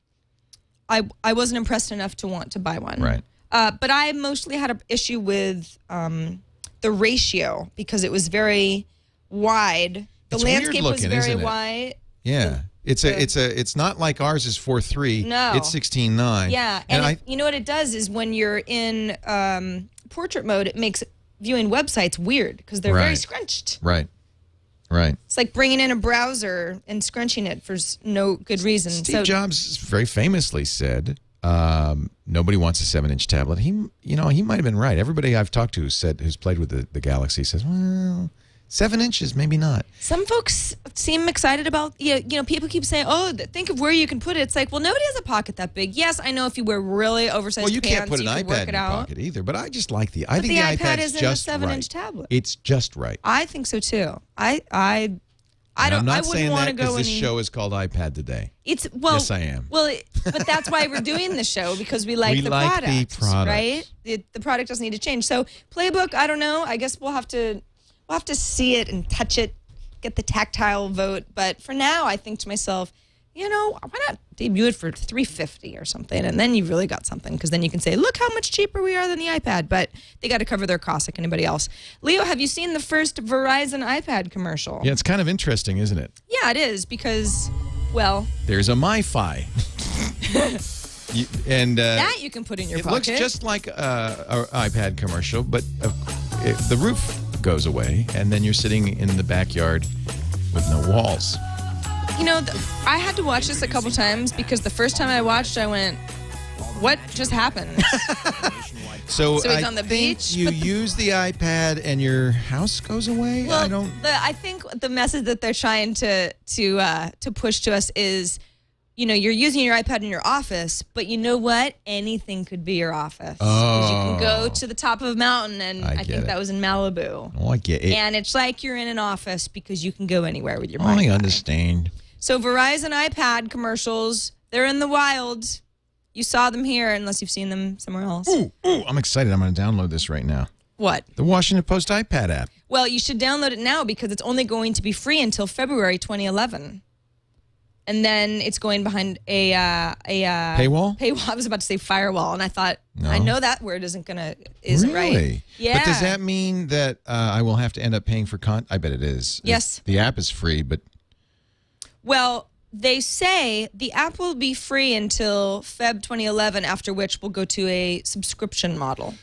I I wasn't impressed enough to want to buy one.
Right.
Uh, but I mostly had an issue with um, the ratio because it was very wide. The
It's
landscape was very wide.
Yeah. It's a it's a it's not like ours is four three.
No.
It's 16.9.
Yeah,
And,
and,
I
it- you know what it does is when you're in um, portrait mode, it makes viewing websites weird because they're very scrunched.
right. Right.
It's like bringing in a browser and scrunching it for no good reason.
Steve
so
Jobs very famously said, um, "Nobody wants a seven-inch tablet." He, you know, he might have been right. Everybody I've talked to who said who's played with the, the Galaxy says, "Well, seven inches, maybe not."
some folks seem excited about you know, you know people keep saying, "Oh, think of where you can put it." It's like, well, nobody has a pocket that big. Yes, I know if you wear really oversized
Well, you
pants,
can't put an
you can
iPad
work
in
it
your
out.
pocket either. But I just like the. I
But
think
the iPad
iPad's
isn't a
just
seven-inch tablet.
It's just right.
I think so too. I I I
And
don't.
I'm not
I wouldn't
saying
want
that
to go
because this
any.
show is called iPad today.
It's well.
Yes, I am.
Well, it, but that's why we're doing the show because we like
We
the
like the
product,
product.
right? The, the product doesn't need to change. So playbook, I don't know. I guess we'll have to we'll have to see it and touch it, get the tactile vote. But for now, I think to myself, you know, why not debut it for three fifty or something, and then you've really got something because then you can say, look how much cheaper we are than the iPad. But they got to cover their costs like anybody else. Leo, have you seen the first Verizon iPad commercial?
Yeah, it's kind of interesting, isn't it?
Yeah, it is because, well,
There's a MiFi, You- and uh,
that you can put in your
it
pocket.
It looks just like uh, an iPad commercial, but uh, it, the roof goes away, and then you're sitting in the backyard with no walls.
You know, th- I had to watch this a couple times because the first time I watched, I went, "What just happened?"
So,
So he's
I
on the
think
beach,
You use the iPad, and your house goes away.
well,
I don't.
The, I think the message that they're trying to to uh, to push to us is, you know, you're using your iPad in your office, but you know what? Anything could be your office. 'Cause You can go oh. to the top of a mountain, and
I
I, think
it.
that was in Malibu.
Oh, I get it.
And it's like you're in an office because you can go anywhere with your
Oh, I
Wi-Fi.
understand.
So Verizon iPad commercials, they're in the wild. You saw them here, unless you've seen them somewhere else.
Ooh, ooh, I'm excited. I'm going to download this right now.
What?
The Washington Post iPad app.
Well, you should download it now because it's only going to be free until February 2011. And then it's going behind a uh, a uh,
Paywall?
Paywall. I was about to say firewall, and I thought
No.
I know that word isn't gonna isn't
really?
right. Yeah.
But does that mean that uh, I will have to end up paying for con? I bet it is.
Yes.
The app is free, but
Well, they say the app will be free until Feb 2011, after which we'll go to a subscription model.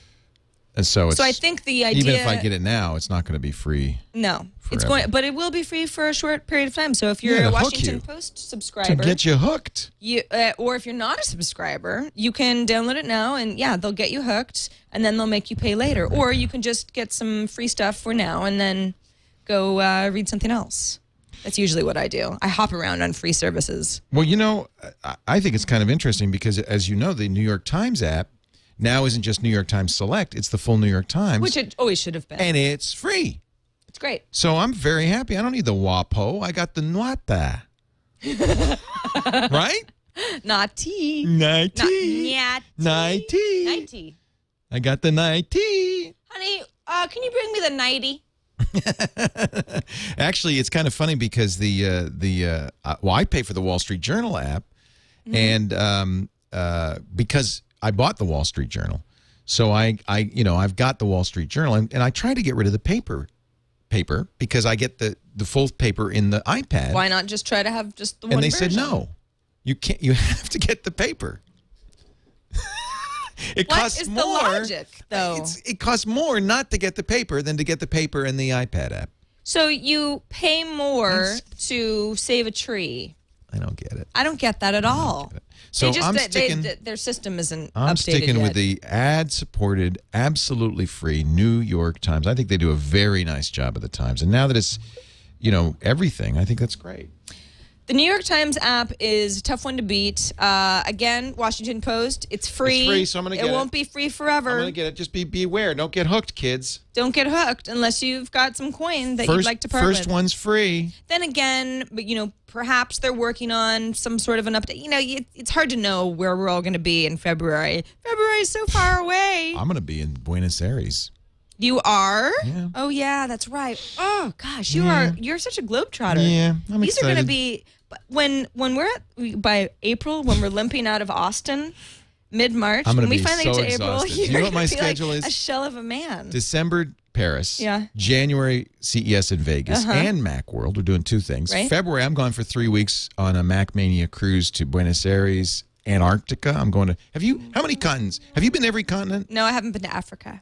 And so it's
So I think the idea.
even if I get it now, it's not going to be free
no, it's going, but it will be free for a short period of time. So if you're
Yeah,
a Washington
you.
Post
to get you hooked.
you uh, or if you're not a subscriber, you can download it now, and yeah, they'll get you hooked, and then they'll make you pay later. Or you can just get some free stuff for now, and then go uh, read something else. That's usually what I do. I hop around on free services.
Well, you know, I- I think it's kind of interesting because, as you know, the New York Times app now isn't just New York Times Select; it's the full New York Times,
Which it always should have been.
and it's free.
it's great.
So I'm very happy. I don't need the WAPO. I got the Nwata. right?
Naughty.
Nighty.
Not
Nighty.
Nighty.
I got the nighty.
Honey, uh, can you bring me the nighty?
Actually, it's kind of funny because the uh, the uh, uh, well, I pay for the Wall Street Journal app, and um, uh, because I bought the Wall Street Journal, so I I you know I've got the Wall Street Journal, and, and I try to get rid of the paper paper because I get the the full paper in the iPad,
Why not just try to have just the one
and they said no, you can't. You have to get the paper. it
What
costs
is the
more.
logic, though?
It's, it costs more not to get the paper than to get the paper in the iPad app.
So you pay more to save a tree.
I don't get it.
I don't get that at all.
So
just,
I'm sticking.
they- their system isn't
I'm
updated
sticking
yet.
with the ad-supported, absolutely free New York Times. I think they do a very nice job of the Times, and now that it's, you know, everything, I think that's great.
The New York Times app is a tough one to beat. Uh, again, Washington Post, it's free.
free, so I'm gonna
It
get
won't be free forever.
I'm gonna get it. Just be beware. Don't get hooked, kids.
Don't get hooked unless you've got some coin that you'd like to part
first
with.
one's free.
Then again, but you know, perhaps they're working on some sort of an update. You know, it, it's hard to know where we're all going to be in February. February is so far away.
I'm gonna be in Buenos Aires.
You are?
Yeah.
Oh yeah, that's right. Oh gosh, you are. You're such a globetrotter.
Yeah, I'm
These are going to be when when we're at by April when we're limping out of Austin. Mid March, when we finally
so
get to April,
exhausted.
you're
You know what my
be like
is?
A shell of a man.
December Paris.
Yeah.
January CES in Vegas uh-huh. and MacWorld. We're doing two things.
Right.
February, I'm going for three weeks on a MacMania cruise to Buenos Aires, Antarctica. I'm going to. Have you? How many continents? Have you been to every continent?
no, I haven't been to Africa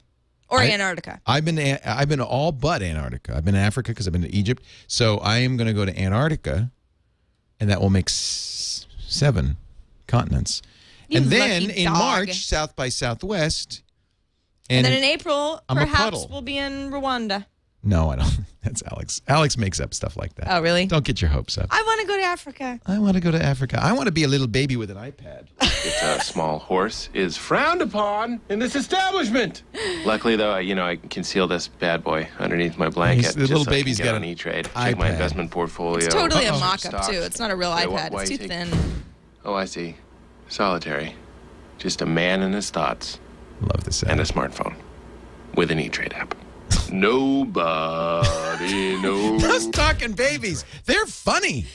or
I-
Antarctica.
I've been. I've been all but Antarctica. I've been to Africa because I've been to Egypt. So I am going to go to Antarctica, and that will make s- seven continents.
You
and then in
dog.
March, South by Southwest.
And, then in April,
I'm
perhaps we'll be in Rwanda.
No, I don't. That's Alex. Alex makes up stuff like that.
Oh, really?
Don't get your hopes up.
I want to go to Africa.
I want to go to Africa. I want to be a little baby with an iPad.
It's a small horse is frowned upon in this establishment. Luckily, though, I, you know, I conceal this bad boy underneath my blanket.
He's- the little
so I can
baby's
get
got an
E-Trade. Check
iPad.
my investment portfolio.
It's totally
Uh-oh.
a mock-up
Stocks.
too. It's not a real
Yeah,
iPad.
why
It's
you
too thin.
Oh, I see. Solitary. Just a man and his thoughts
Love this.
and a smartphone with an E-Trade app. Nobody knows.
Those talking babies, they're funny.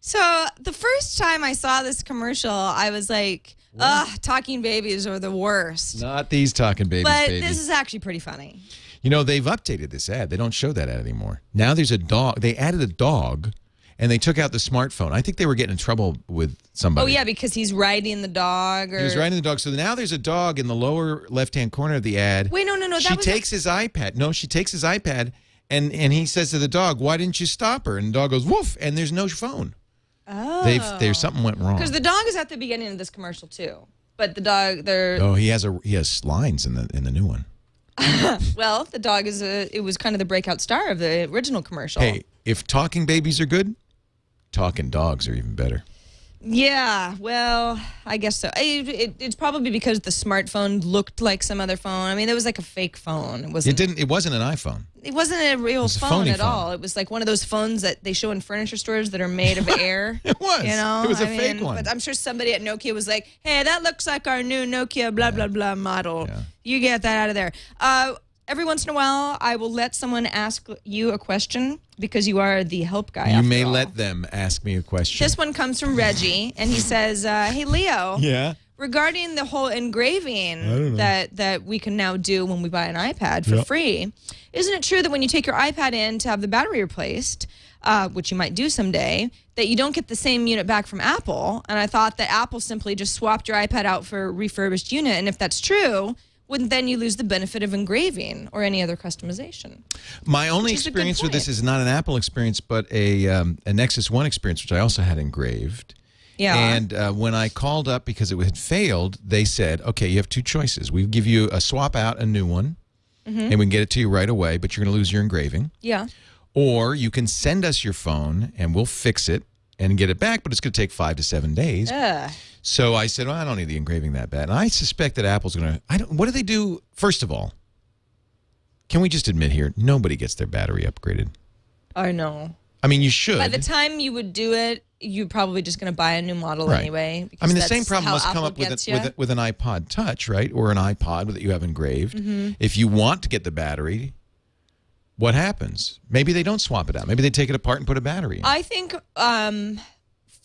So the first time I saw this commercial, I was like, "Ugh, talking babies are the worst."
Not these talking babies,
but
baby.
this is actually pretty funny.
you know, they've updated this ad. They don't show that ad anymore. Now there's a dog. They added a dog, and they took out the smartphone. I think they were getting in trouble with somebody.
Oh yeah, because he's riding the dog. Or
He was riding the dog. So now there's a dog in the lower left-hand corner of the ad.
Wait, no, no, no.
she
that was a-
takes his iPad. No, she takes his iPad, and and he says to the dog, "Why didn't you stop her?" And the dog goes, "Woof!" And there's no phone.
Oh.
They've there's something went wrong.
Because the dog is at the beginning of this commercial too. But the dog, they're
Oh, he has a he has lines in the in the new one.
well, the dog is a. It was kind of the breakout star of the original commercial.
Hey, if talking babies are good, talking dogs are even better.
Yeah, well, I guess so. It, it, it's probably because the smartphone looked like some other phone. I mean, it was like a fake phone. It
It
wasn't.
didn't. It wasn't an iPhone.
It wasn't a real
a
phone at
phone.
all. It was like one of those phones that they show in furniture stores that are made of air.
It was.
You know,
It was a
I
fake
mean,
one.
But I'm sure somebody at Nokia was like, "Hey, that looks like our new Nokia blah blah blah model.
Yeah.
You get that out of there." Uh, every once in a while, I will let someone ask you a question because you are the help guy.
You may
all.
let them ask me a question.
This one comes from Reggie, and he says, uh, "Hey Leo,
yeah.
regarding the whole engraving that that we can now do when we buy an iPad for
Yep.
free, isn't it true that when you take your iPad in to have the battery replaced, uh, which you might do someday, that you don't get the same unit back from Apple? And I thought that Apple simply just swapped your iPad out for a refurbished unit, and if that's true." Wouldn't then you lose the benefit of engraving or any other customization?
My only
Which is a good
experience with this is not an Apple experience, but a um, a Nexus One experience, which I also had engraved.
Yeah.
And uh, when I called up because it had failed, they said, "Okay, you have two choices. We give you a swap out a new one,
Mm-hmm.
and we can get it to you right away, but you're going to lose your engraving,
Yeah.
or you can send us your phone and we'll fix it and get it back, but it's going to take five to seven days."
Ugh.
So I said, "Well, I don't need the engraving that bad." And I suspect that Apple's going to. I don't. What do they do? First of all, can we just admit here, nobody gets their battery upgraded.
I know.
I mean, you should.
By the time you would do it, you're probably just going to buy a new model
Right.
anyway.
I mean, the same problem must come up with, a, with, a, with an iPod Touch, right? Or an iPod that you have engraved.
Mm-hmm.
If you want to get the battery, what happens? Maybe they don't swap it out. Maybe they take it apart and put a battery in.
I think um,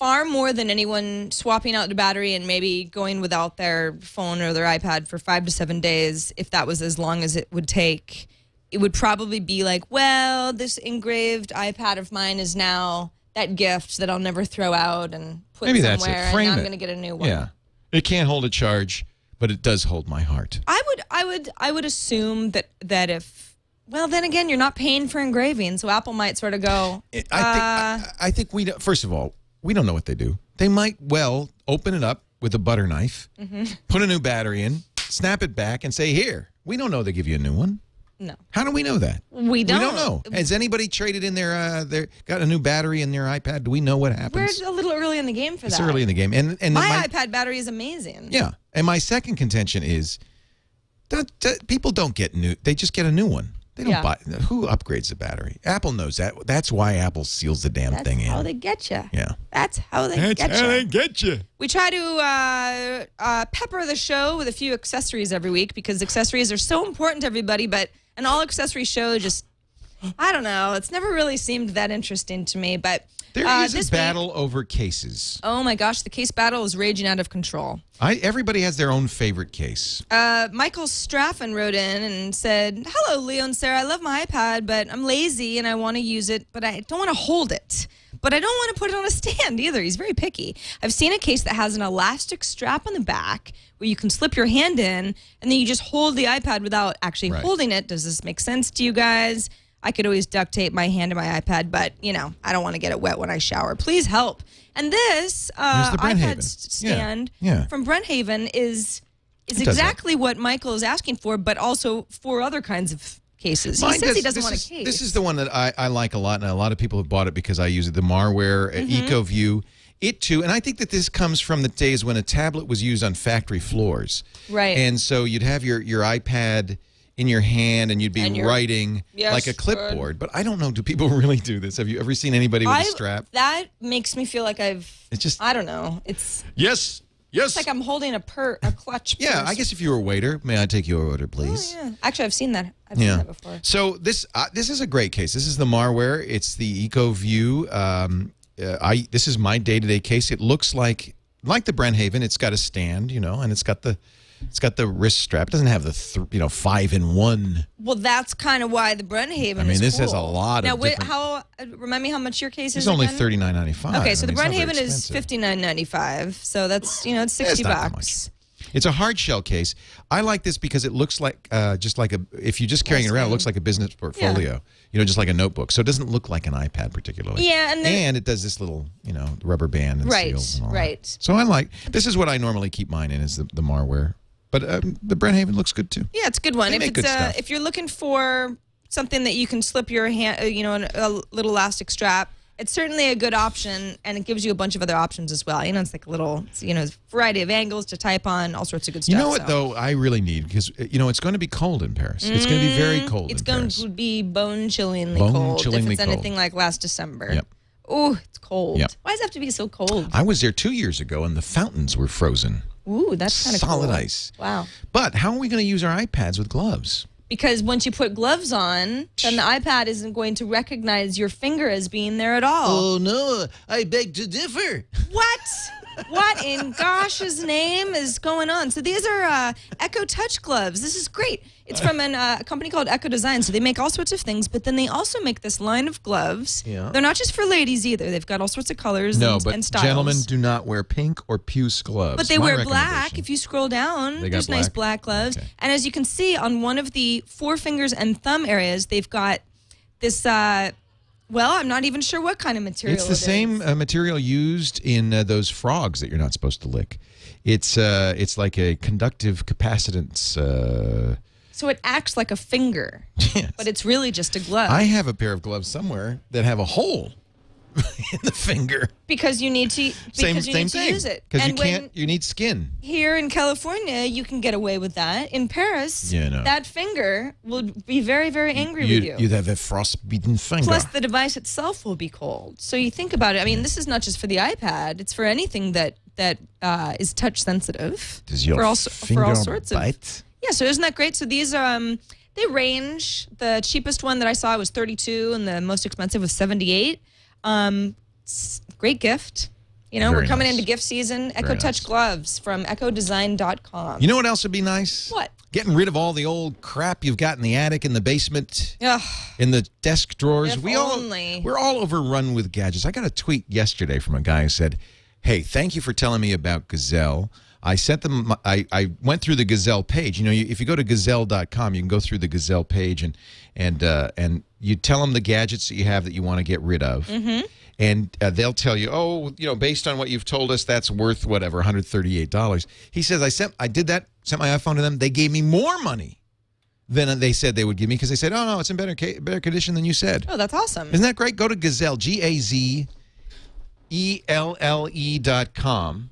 far more than anyone swapping out the battery and maybe going without their phone or their iPad for five to seven days, if that was as long as it would take, it would probably be like, well, this engraved iPad of mine is now that gift that I'll never throw out and put
Maybe that's
somewhere,
it. Frame
and
it.
I'm going to get a new one.
yeah. It can't hold a charge, but it does hold my heart.
I would, I would, I would assume that that if, well, then again, you're not paying for engraving, so Apple might sort of go,
I think, uh, I, I think we, first of all, we don't know what they do. They might well open it up with a butter knife,
Mm-hmm.
put a new battery in, snap it back, and say, here. We don't know they give you a new one.
no,
How do we know that?
we don't.
We don't know. Has anybody traded in their uh, their got a new battery in their iPad? Do we know what happens?
We're a little early in the game for
It's
that.
It's early in the game, and and
My,
my,
iPad battery is amazing.
yeah, and my second contention is that, that people don't get new; they just get a new one. They don't
Yeah.
buy. Who upgrades the battery? Apple knows that. That's why Apple seals the damn
That's
thing in.
That's how they get you.
yeah,
That's how they get you.
get you.
We try to uh, uh, pepper the show with a few accessories every week because accessories are so important to everybody. But an all accessory show just, I don't know, it's never really seemed that interesting to me. But
There
uh,
is
this
a
week-
battle over cases.
oh my gosh, the case battle is raging out of control.
I everybody has their own favorite case.
Uh, Michael Straffen wrote in and said, "Hello, Leo and Sarah. I love my iPad, but I'm lazy and I want to use it, but I don't want to hold it. But I don't want to put it on a stand either. He's very picky. I've seen a case that has an elastic strap on the back where you can slip your hand in and then you just hold the iPad without actually
Right.
holding it. Does this make sense to you guys?" I could always duct tape my hand to my iPad, but you know, I don't want to get it wet when I shower. Please help. And this uh, iPad
Brenthaven.
s-
Yeah,
stand
yeah.
from Brenthaven is is
It
exactly what Michael is asking for, but also for other kinds of cases. He
Mine
says he
does-
doesn't want
is,
a case.
This is the one that I, I like a lot, and a lot of people have bought it because I use it. The Marware uh,
Mm-hmm.
EcoView, it too, and I think that this comes from the days when a tablet was used on factory floors,
Right.
And so you'd have your your iPad in your hand, and you'd be
And
writing
Yes,
like a clipboard. But I don't know. Do people really do this? Have you ever seen anybody with
I-
a strap?
That makes me feel like I've.
It's just
I don't know. It's
yes, yes.
it's like I'm holding a per a clutch.
yeah,
purse.
I guess if you were a waiter, may I take your order, please?
Oh, yeah. Actually, I've seen that. I've seen
Yeah.
that before.
So this uh, this is a great case. This is the Marware. It's the EcoView. Um, uh, I this is my day to day case. It looks like like the Brenthaven. It's got a stand, you know, and it's got the it's got the wrist strap. It doesn't have the th- you know five in one.
Well, that's kind of why the Brenthaven.
I mean,
is
this has a
cool.
lot of
now. wait, how? uh, Remind me how much your case is?
It's
only
thirty nine ninety five.
Okay, so the Brenthaven is fifty nine ninety five. So that's you know it's
Yeah, it's
sixty
not that
bucks.
It's a hard shell case. I like this because it looks like uh, just like a if you're just carrying it around, it looks like a business portfolio. You know, just like a notebook. So it doesn't look like an iPad particularly.
Yeah, and then-
it does this little you know rubber band and
Right,
seals and all that.
right.
So I like this is what I normally keep mine in is the, the Marware. But um, the Brenthaven looks good too.
Yeah, it's a good one.
They
if
make
it's
good
uh,
stuff.
if you're looking for something that you can slip your hand, uh, you know, a little elastic strap, it's certainly a good option, and it gives you a bunch of other options as well. You know, it's like a little, you know, variety of angles to type on, all sorts of good stuff.
You know what
so.
though? I really need because uh, you know it's going to be cold in Paris. It's going to be very cold
Mm, It's
in
going
Paris.
to be bone chillingly cold.
Bone-chillingly
if it's
cold.
anything like last December.
Yep.
Ooh, it's cold.
Yep.
Why does it have to be so cold?
I was there two years ago and the fountains were frozen.
Ooh, that's kind of
Solid
cool.
ice.
Wow.
But how are we going to use our iPads with gloves?
Because once you put gloves on, then the iPad isn't going to recognize your finger as being there at all.
Oh no, I beg to differ.
What? what in gosh's name is going on? So these are uh, Echo Touch gloves. This is great. It's from an, uh, a company called Echo Design. So they make all sorts of things, but then they also make this line of gloves.
Yeah.
They're not just for ladies either. They've got all sorts of colors
No,
and,
but
and styles.
gentlemen do not wear pink or puce gloves.
But they
My
wear black. If you scroll down, there's nice
black?
black gloves.
Okay.
And as you can see on one of the four fingers and thumb areas, they've got this. Uh, well, I'm not even sure what kind of material.
It's It's the
it
same uh, material used in uh, those frogs that you're not supposed to lick. It's uh, it's like a conductive capacitance. Uh,
So it acts like a finger,
yes.
but it's really just a glove.
I have a pair of gloves somewhere that have a hole the finger.
because you need to because
Same
you
same
need to
thing.
use it.
Because you can't. You need skin.
here in California, you can get away with that. In Paris,
Yeah, no.
that finger will be very, very angry with you.
You'd have a frostbitten finger.
Plus, the device itself will be cold. So you think about it. I mean, this is not just for the iPad; it's for anything that that uh, is touch sensitive.
Does your
for all,
finger
for all sorts of
bite?
yeah. So isn't that great? So these um they range. The cheapest one that I saw was thirty two, and the most expensive was seventy eight. Um, great gift. You know,
Very
we're coming
nice.
into gift season. Echo
nice.
Touch gloves from EchoDesign.com.
You know what else would be nice?
What?
Getting rid of all the old crap you've got in the attic, in the basement,
Ugh.
in the desk drawers.
If
we
only.
all we're all overrun with gadgets. I got a tweet yesterday from a guy who said, "Hey, thank you for telling me about Gazelle." I sent them. I, I went through the Gazelle page. You know, you, if you go to Gazelle.com, you can go through the Gazelle page and and uh, and you tell them the gadgets that you have that you want to get rid of,
Mm-hmm.
and uh, they'll tell you, oh, you know, based on what you've told us, that's worth whatever, one hundred thirty-eight dollars. He says, I sent, I did that, sent my iPhone to them. They gave me more money than they said they would give me because they said, oh no, it's in better better condition than you said.
Oh, that's awesome.
Isn't that great? Go to Gazelle, G A Z E L L E dot com.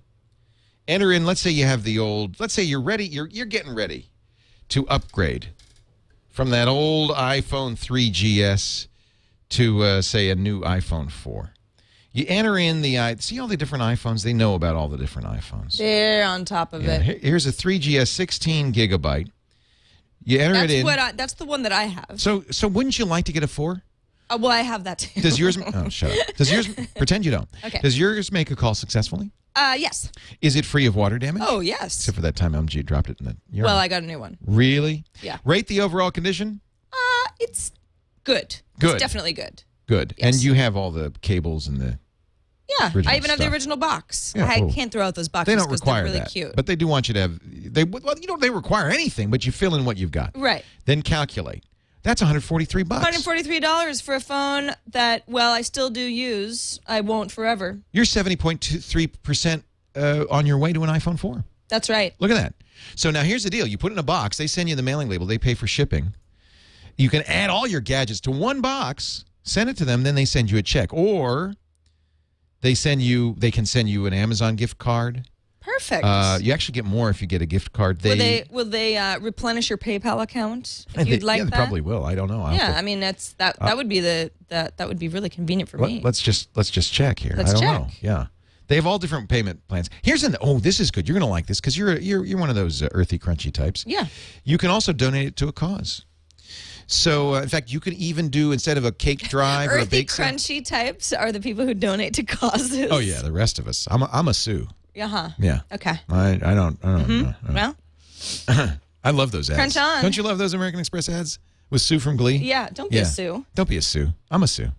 Enter in, let's say you have the old, let's say you're ready, you're, you're getting ready to upgrade from that old iPhone 3GS to, uh, say, a new iPhone 4. You enter in the, i see all the different iPhones? They know about all the different iPhones.
They're on top of
Yeah,
it.
here- here's a 3GS 16 gigabyte. You enter
That's
it in.
what I, that's the one that I have.
so, so wouldn't you like to get a 4?
Uh, well, I have that too.
Does yours? Oh, shut up. Does yours? pretend you don't.
Okay.
Does yours make a call successfully?
Uh, yes.
Is it free of water damage?
Oh, yes.
Except for that time MG dropped it in the urine.
Well, I got a new one.
really?
Yeah.
Rate the overall condition.
Uh, it's good.
Good.
It's definitely good.
Good.
Yes.
And you have all the cables and the.
Yeah. I even have the original box.
Yeah,
I
oh.
can't throw out those boxes
They don't require
they're really
that,
cute.
but they do want you to have. They well, you know, they require anything, but you fill in what you've got.
right.
Then calculate. That's 143 bucks.
$143 for a phone that, well, I still do use. I won't forever.
You're 70.23 percent uh, on your way to an iPhone 4.
That's right.
Look at that. So now here's the deal. You put it in a box, they send you the mailing label, they pay for shipping. You can add all your gadgets to one box, send it to them, then they send you a check. Or they send you they can send you an Amazon gift card.
Perfect.
Uh, you actually get more if you get a gift card. They,
will they will they uh, replenish your PayPal account if
they-
you'd like
yeah, they probably will. I don't know. I'll
Yeah,
to-
I mean that's that that would be the that that would be really convenient for me.
Let, us just let's just check here.
Let's
I don't
check.
know. Yeah. They have all different payment plans. Here's an oh, this is good. You're gonna like this because you're you're you're one of those uh, earthy, crunchy types.
Yeah.
You can also donate it to a cause. So, uh, in fact, you can even do instead of a cake drive or a
Earthy
bake sale-
crunchy types are the people who donate to causes.
Oh yeah, the rest of us. I'm a, I'm a Sue.
Uh huh.
Yeah.
Okay.
I I don't I don't. know.
Well,
I love those ads.
Crunch on.
Don't you love those American Express ads with Sue from Glee?
yeah. Don't be
Yeah.
a Sue.
Don't be a Sue. I'm a Sue.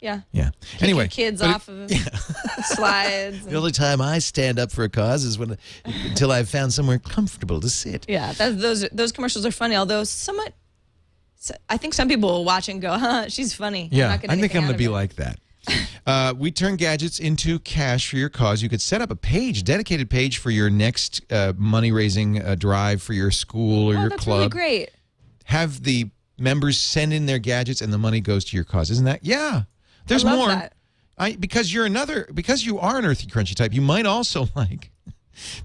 Yeah.
Yeah.
Kick
anyway,
kids
but it-
off of slides.
The only time I stand up for a cause is when until I've found somewhere comfortable to sit.
yeah. That, those those commercials are funny, although somewhat. I think some people will watch and go, "Huh, she's funny."
Yeah, I think I'm gonna be
it.
like that. Uh, we turn gadgets into cash for your cause. You could set up a page, dedicated page for your next uh, money raising uh, drive for your school or
Oh,
your
that's really
club.
great.
Have the members send in their gadgets, and the money goes to your cause. Isn't that? Yeah. There's more.
that.
I because you're another because you are an earthy crunchy type. You might also like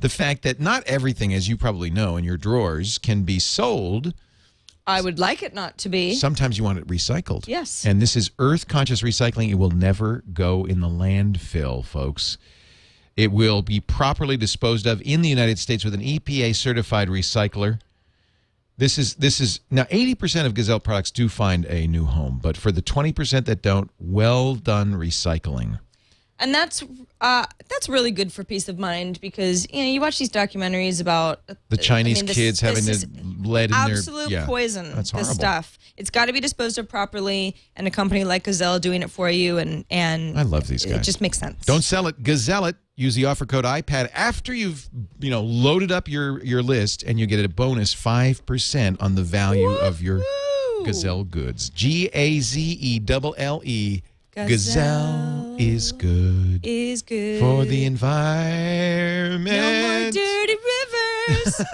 the fact that not everything, as you probably know, in your drawers can be sold.
I would like it not to be.
Sometimes you want it recycled.
Yes.
And this is earth conscious recycling. It will never go in the landfill, folks. It will be properly disposed of in the United States with an EPA certified recycler. This is this is now 80% of Gazelle products do find a new home, but for the 20% that don't, well done recycling.
And that's uh, that's really good for peace of mind because you know you watch these documentaries about
The Chinese
this-
kids having
this
lead in
absolute
their yeah.
poison.
That's
this
horrible.
stuff. It's got to be disposed of properly, and a company like Gazelle doing it for you, and and
I love these guys.
It just makes sense.
Don't sell it. Gazelle it. Use the offer code iPad after you've you know loaded up your your list, and you get a bonus five percent on the value of your Gazelle goods. G A Z E double L E. Gazelle
Gazelle
is good
is good
for the environment.
No more dirty rivers.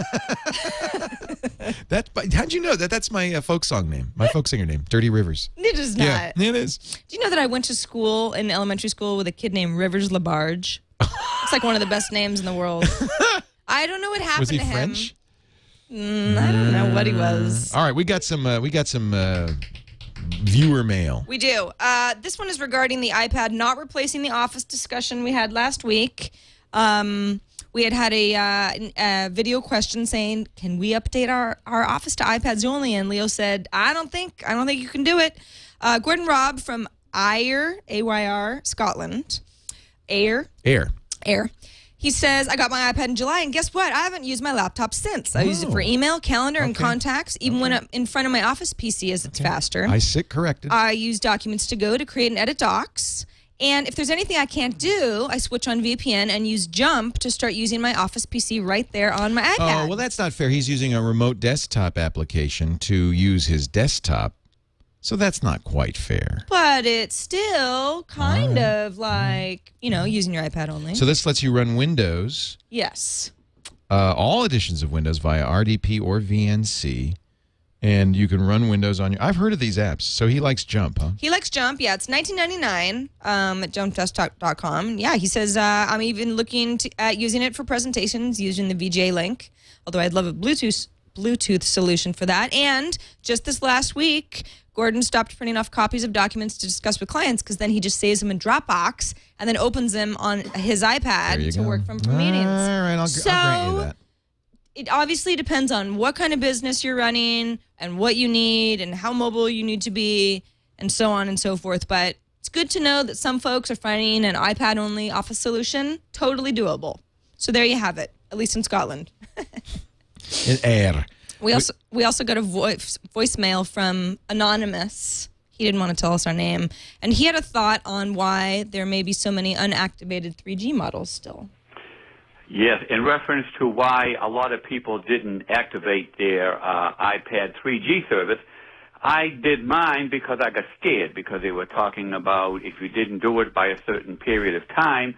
That how'd you know that? That's my uh, folk song name, my folk singer name, Dirty Rivers.
it is not.
Yeah, it is.
Do you know that I went to school in elementary school with a kid named Rivers Labarge? it's like one of the best names in the world. I don't know what happened
Was he
to
French?
him. I don't know what he was.
All right, we got some. Uh, we got some uh, viewer mail.
We do. Uh, this one is regarding the iPad not replacing the Office discussion we had last week. Um, we had had a, uh, a video question saying, "Can we update our, our Office to iPads only?" And Leo said, "I don't think I don't think you can do it." Uh, Gordon Robb from Ayr, A Y R, Scotland, Ayr,
Air.
Air. He says, I got my iPad in July, and guess what? I haven't used my laptop since. I use it for
Oh.
email, calendar, and contacts, even when I'm in front of my office PC as it's faster.
I sit corrected.
I use Documents to Go to create and edit docs. And if there's anything I can't do, I switch on VPN and use Jump to start using my Office PC right there on my oh, iPad.
Oh, well, that's not fair. He's using a remote desktop application to use his desktop. So that's not quite fair.
but it's still kind of like, you know, using your iPad only.
So this lets you run Windows,
yes.
uh, all editions of Windows via RDP or VNC. And you can run Windows on your. I've heard of these apps. So he likes Jump, huh?
He likes Jump. Yeah, it's 19.99 um, at jumpdesktop.com. Yeah, he says uh, I'm even looking to, at using it for presentations using the VJ link. Although I'd love a Bluetooth Bluetooth solution for that. And just this last week, Gordon stopped printing off copies of documents to discuss with clients because then he just saves them in Dropbox and then opens them on his iPad to
go.
work from for meetings.
All right, I'll, I'll grant you
So-
that.
it obviously depends on what kind of business you're running and what you need and how mobile you need to be and so on and so forth. But it's good to know that some folks are finding an iPad only office solution totally doable. So there you have it, at least in Scotland.
In Air.
We also we also got a voice voicemail from anonymous. He didn't want to tell us our name, and he had a thought on why there may be so many unactivated 3G models still.
Yes, in reference to why a lot of people didn't activate their uh, iPad 3G service, I did mine because I got scared because they were talking about if you didn't do it by a certain period of time,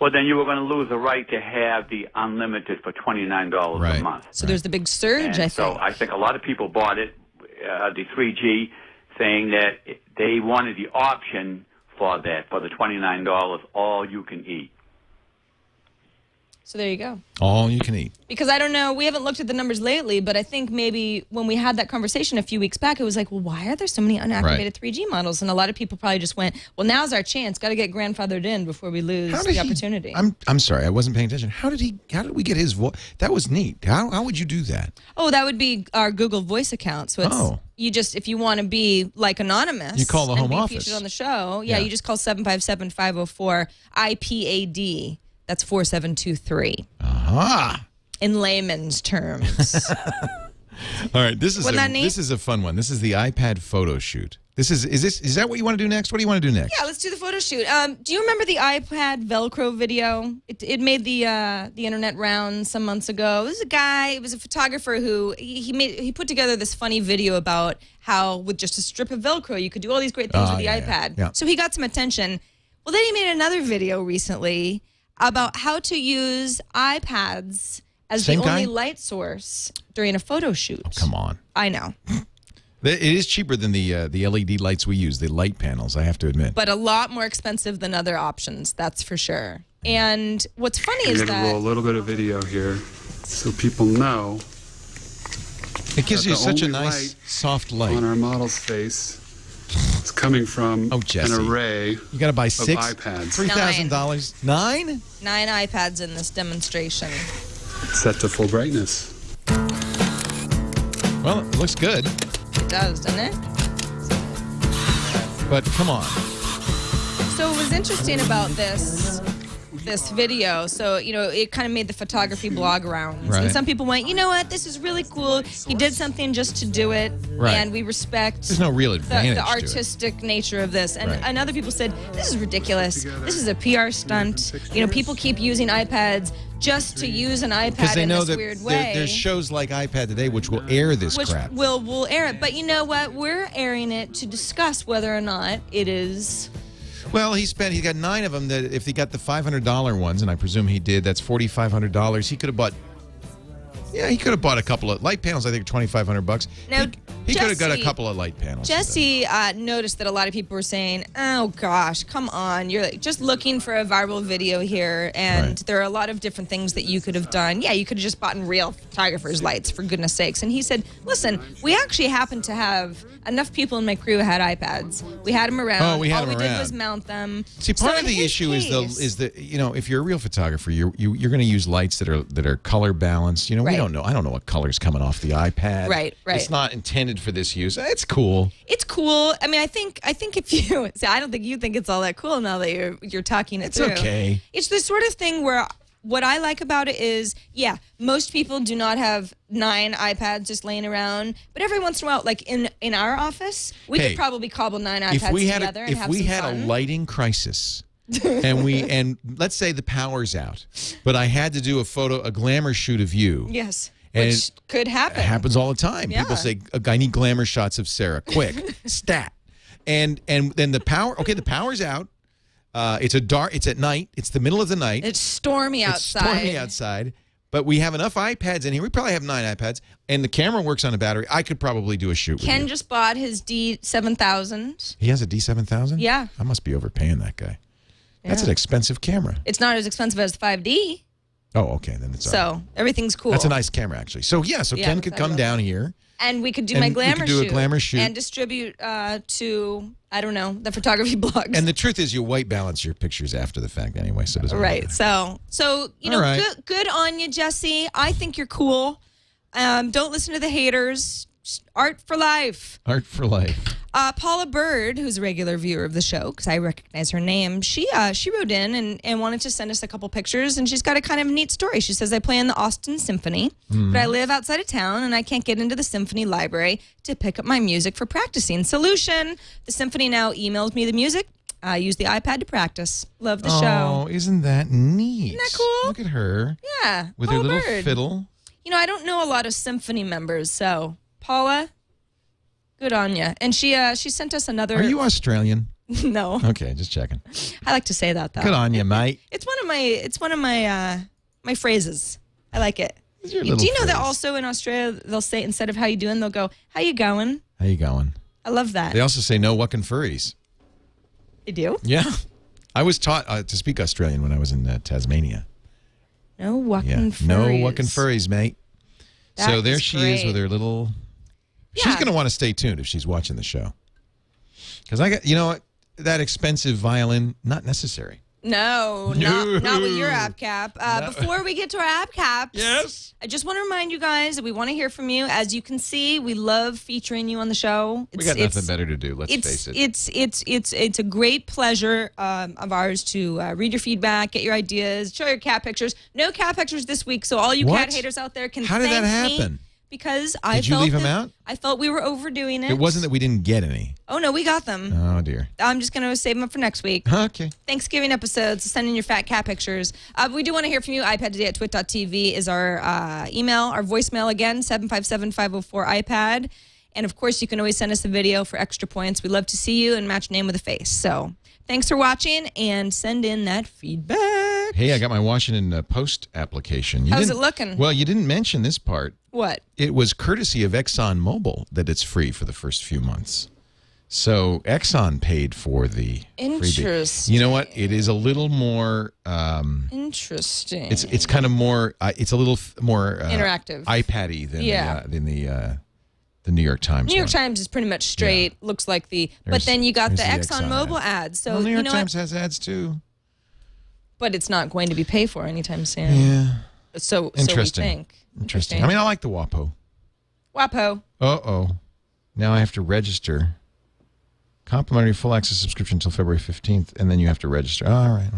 well, then you were going to lose the right to have the unlimited for $29
Right.
a month.
So there's the big surge.
And
I think.
so I think a lot of people bought it, uh, the 3G, saying that they wanted the option for that, for the $29, all you can eat.
So there you go.
All you can eat.
Because I don't know, we haven't looked at the numbers lately, but I think maybe when we had that conversation a few weeks back, it was like, well, why are there so many unactivated
Right.
3G models? And a lot of people probably just went, well, now's our chance. Got to get grandfathered in before we lose the
he-
opportunity.
I'm I'm sorry, I wasn't paying attention. How did he? How did we get his voice? That was neat. How how would you do that?
oh, that would be our Google Voice account. So it's
Oh.
you just if you want to be like anonymous,
You call the home and
be
office.
featured on the show. Yeah,
Yeah.
you just call 757-504 IPAD. That's 4723
Ah.
in layman's terms.
All right, this is
Wasn't
a,
that neat?
this is a fun one. This is the iPad photo shoot. This is is this is that what you want to do next? What do you want to do next?
Yeah, let's do the photo shoot. Um, do you remember the iPad Velcro video? It, it made the uh, the internet rounds some months ago. It was a guy. It was a photographer who he, he made he put together this funny video about how with just a strip of Velcro you could do all these great things
Ah,
with the
yeah, yeah,
iPad.
yeah.
So he got some attention. Well, then he made another video recently about how to use iPads as
Same
the only
guy?
light source during a photo shoot.
Come on.
I know,
It is cheaper than the uh, the LED lights we use, the light panels. I have to admit.
but a lot more expensive than other options. That's for sure. And what's funny
I'm
is
going to
that
roll a little bit of video here so people know
it gives you such a nice
light
soft light.
on our model's face is coming from
Oh,
an array.
You got to buy six
iPads.
three thousand dollars. Nine?
nine iPads in this demonstration.
set to full brightness.
Well, it looks good,
It does, doesn't it?
but come on.
so what was interesting about this this video, so you know, it kind of made the photography blog rounds,
Right.
and some people went, you know what, this is really cool. He did something just to do it,
Right.
and we respect.
There's no real
the,
advantage
the
it.
artistic nature of this. And,
Right.
and other people said, this is ridiculous. This is a PR stunt. You know, people keep using iPads just to use an
Because
iPad
they
in
know
this
that
weird
there-
way.
there's shows like iPad Today which will air this
which
crap.
will will air it. But you know what? We're airing it to discuss whether or not it is
Well, he spent. He got nine of them. That if he got the five hundred dollar ones, and I presume he did, that's forty five hundred dollars. He could have bought. Yeah, he could have bought a couple of light panels. I think twenty five hundred bucks.
Now,
he, he could have got a couple of light panels.
Jesse uh, noticed that a lot of people were saying, "Oh gosh, come on! You're like, just looking for a viral video here, and
Right.
there are a lot of different things that you could have done. Yeah, you could have just bought in real photographers' lights, for goodness sakes." And he said, "Listen, we actually happen to have enough people in my crew who had iPads. We had them around.
Oh, we had
All
them
we
around.
did was mount them.
See, part
in
of the issue is the is the you know if you're a real photographer, you're you, you're going to use lights that are that are color balanced. You know, we
Right.
Don't know. I don't know what colors coming off the iPad.
Right, right.
It's not intended for this use. It's cool.
It's cool. I mean, I think I think if you see, I don't think you think it's all that cool now that you're you're talking it
It's
through.
okay.
It's the sort of thing where what I like about it is, yeah, most people do not have nine iPads just laying around, but every once in a while, like in in our office, we
Hey,
could probably cobble nine iPads
if we had
together
a, if we had
fun.
a lighting crisis and we and let's say the power's out, but I had to do a photo a glamour shoot of you.
yes,
And
which could happen.
It happens all the time.
Yeah.
People say, "I need glamour shots of Sarah, quick, stat." And and then the power. Okay, the power's out. Uh, it's a dark. It's at night. It's the middle of the night.
It's stormy
It's
outside.
stormy outside. But we have enough iPads in here. We probably have nine iPads, and the camera works on a battery. I could probably do a shoot. with
Ken just bought his D seven thousand.
He has a D seven thousand.
Yeah.
I must be overpaying that guy. That's an expensive camera.
It's not as expensive as the five D,
Oh, okay. Then it's all right.
so everything's cool.
That's a nice camera, actually. So yeah, so
Yeah,
Ken could come down here.
and we could do my
we could
glamour
do a
shoot
glamour shoot.
and distribute uh, to I don't know the photography blogs.
And the truth is, you white balance your pictures after the fact anyway. So it doesn't
right.
matter.
So so you know
right.
good good on you, Jesse. I think you're cool. Um, don't listen to the haters. Art for life.
Art for life.
Uh, Paula Bird, who's a regular viewer of the show, because I recognize her name, she uh, she wrote in and, and wanted to send us a couple pictures, and she's got a kind of neat story. She says, "I play in the Austin Symphony, but I live outside of town, and I can't get into the symphony library to pick up my music for practicing. Solution: the symphony now emails me the music. I use the iPad to practice. Love the
Oh,
show.
isn't that neat? Isn't
that cool?
Look at her
Yeah,
with
Paula
her little
Bird.
fiddle.
You know, I don't know a lot of symphony members, so Paula, good on you. And she uh, she sent us another.
Are you Australian?
no,
Okay, just checking.
I like to say that though.
Good on you, mate.
It's one of my it's one of my uh my phrases. I like it. Do you know that also in Australia they'll say instead of how you doing they'll go how you going?
How you going?
I love that.
They also say no wucking furries.
They do.
Yeah. I was taught uh, to speak Australian when I was in uh, Tasmania.
No walking
Yeah.
furries.
No wucking furries, mate. so
That
there
is
she is with her little. She's
Yeah.
going to want to stay tuned if she's watching the show. Because I got, you know what? That expensive violin, not necessary.
No,
No.
not not with your app cap. Uh, Before we get to our app caps,
Yes.
I just want to remind you guys that we want to hear from you. As you can see, we love featuring you on the show.
We got nothing better to do. Let's
it's
face it.
it's it's it's it's a great pleasure um, of ours to uh, read your feedback, get your ideas, show your cat pictures. No cat pictures this week, so all you
What?
cat haters out there can.
How did that
thank me
happen?
Because I
Did you
felt
leave 'em
that-
out?
I felt we were overdoing it.
it wasn't that we didn't get any.
Oh no, we got them.
Oh, dear.
I'm just gonna save them up for next week.
Okay.
Thanksgiving episodes, send in your fat cat pictures. Uh, we do want to hear from you. iPad today at twit.tv is our uh, email. Our voicemail again, 757 504 iPad. And of course, you can always send us a video for extra points. We love to see you and match name with a face. So thanks for watching and send in that feedback.
Hey, I got my Washington uh, Post application. You
How's
didn't-
it looking?
Well, you didn't mention this part.
What?
It was courtesy of ExxonMobil that it's free for the first few months. So Exxon paid for the freebie. You know what? It is a little more. Um,
Interesting.
it's it's kind of more. Uh, it's a little more uh,
Interactive.
iPad-y than
Yeah.
the, uh, than the uh, the New York Times.
New York
one.
Times is pretty much straight. Looks like the. but then you got the
there's the
Exxon
Exxon
Mobil
ad.
ads. So
well, New
you
York
know
Times
what?
has ads too.
But it's not going to be paid for anytime soon.
Yeah,
So
Interesting.
So we think.
Interesting. I mean, I like the WAPO.
WAPO.
Uh oh, now I have to register. Complimentary full access subscription until February 15th, and then you have to register. All right.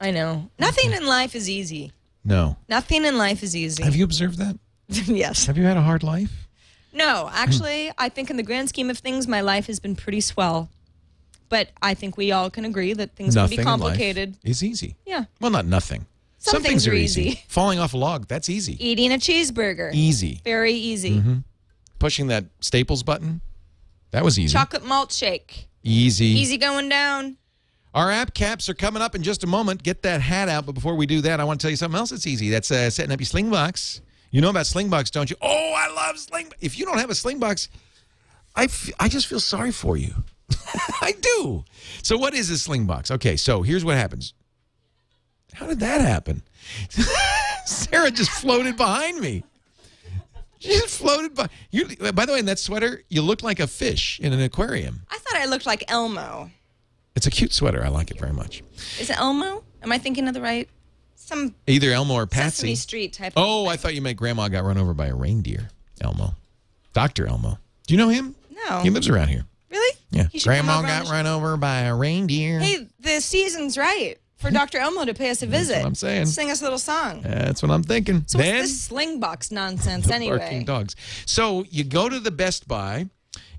I know. Nothing in life is easy.
No.
Nothing in life is easy.
Have you observed that?
yes.
Have you had a hard life?
No, actually, I think in the grand scheme of things, my life has been pretty swell. But I think we all can agree that things
Nothing
can be
in life
complicated.
is easy.
Yeah.
Well, not nothing.
Some things
are
are
easy.
easy.
Falling off a log, that's easy.
Eating a cheeseburger.
Easy.
Very easy.
Pushing that Staples button, that was easy.
Chocolate malt shake.
Easy.
Easy going down.
Our app caps are coming up in just a moment. Get that hat out. But before we do that, I want to tell you something else that's easy. That's uh, setting up your Slingbox. You know about Slingbox, don't you? Oh, I love Sling. If you don't have a Slingbox, I, I just feel sorry for you. I do. So, what is a Slingbox? Okay, so here's what happens. How did that happen? Sarah just floated behind me. She just floated by. You, by the way, in that sweater, you look like a fish in an aquarium.
I thought I looked like Elmo.
It's a cute sweater. I like it very much.
Is it Elmo? Am I thinking of the right? Some
Either Elmo or Patsy.
Sesame Street type.
Oh, I thought you meant Grandma got run over by a reindeer. Elmo, Doctor Elmo. Do you know him?
No.
He lives around here.
Really?
Yeah. Grandma got run over by a reindeer.
Hey, the season's right for Dr. Elmo to pay us a visit.
what I'm saying.
Sing us a little song.
That's what I'm thinking.
So
then
what's this Slingbox nonsense anyway?
barking dogs. So you go to the Best Buy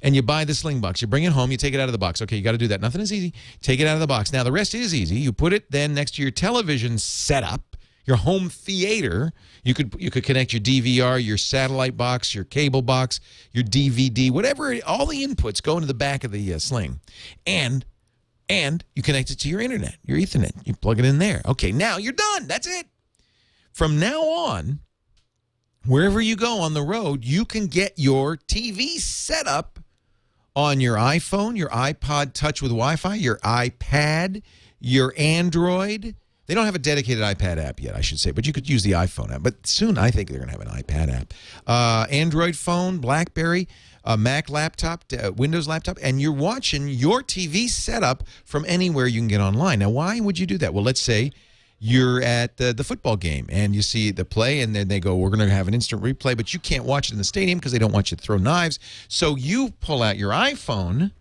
and you buy the Slingbox. You bring it home. You take it out of the box. Okay, you got to do that. Nothing is easy. Take it out of the box. Now the rest is easy. You put it then next to your television setup, your home theater. You could you could connect your DVR, your satellite box, your cable box, your DVD, whatever. All the inputs go into the back of the uh, sling, and and you connect it to your internet, your Ethernet. You plug it in there. Okay, now you're done. That's it. From now on, wherever you go on the road, you can get your TV set up on your iPhone, your iPod Touch with Wi Fi, your iPad, your Android. They don't have a dedicated iPad app yet, I should say, but you could use the iPhone app. But soon, I think they're going to have an iPad app. Uh, Android phone, Blackberry, a Mac laptop, Windows laptop, and you're watching your TV setup from anywhere you can get online. Now, why would you do that? Well, let's say you're at the, the football game and you see the play and then they go we're going to have an instant replay but you can't watch it in the stadium because they don't want you to throw knives so you pull out your iphone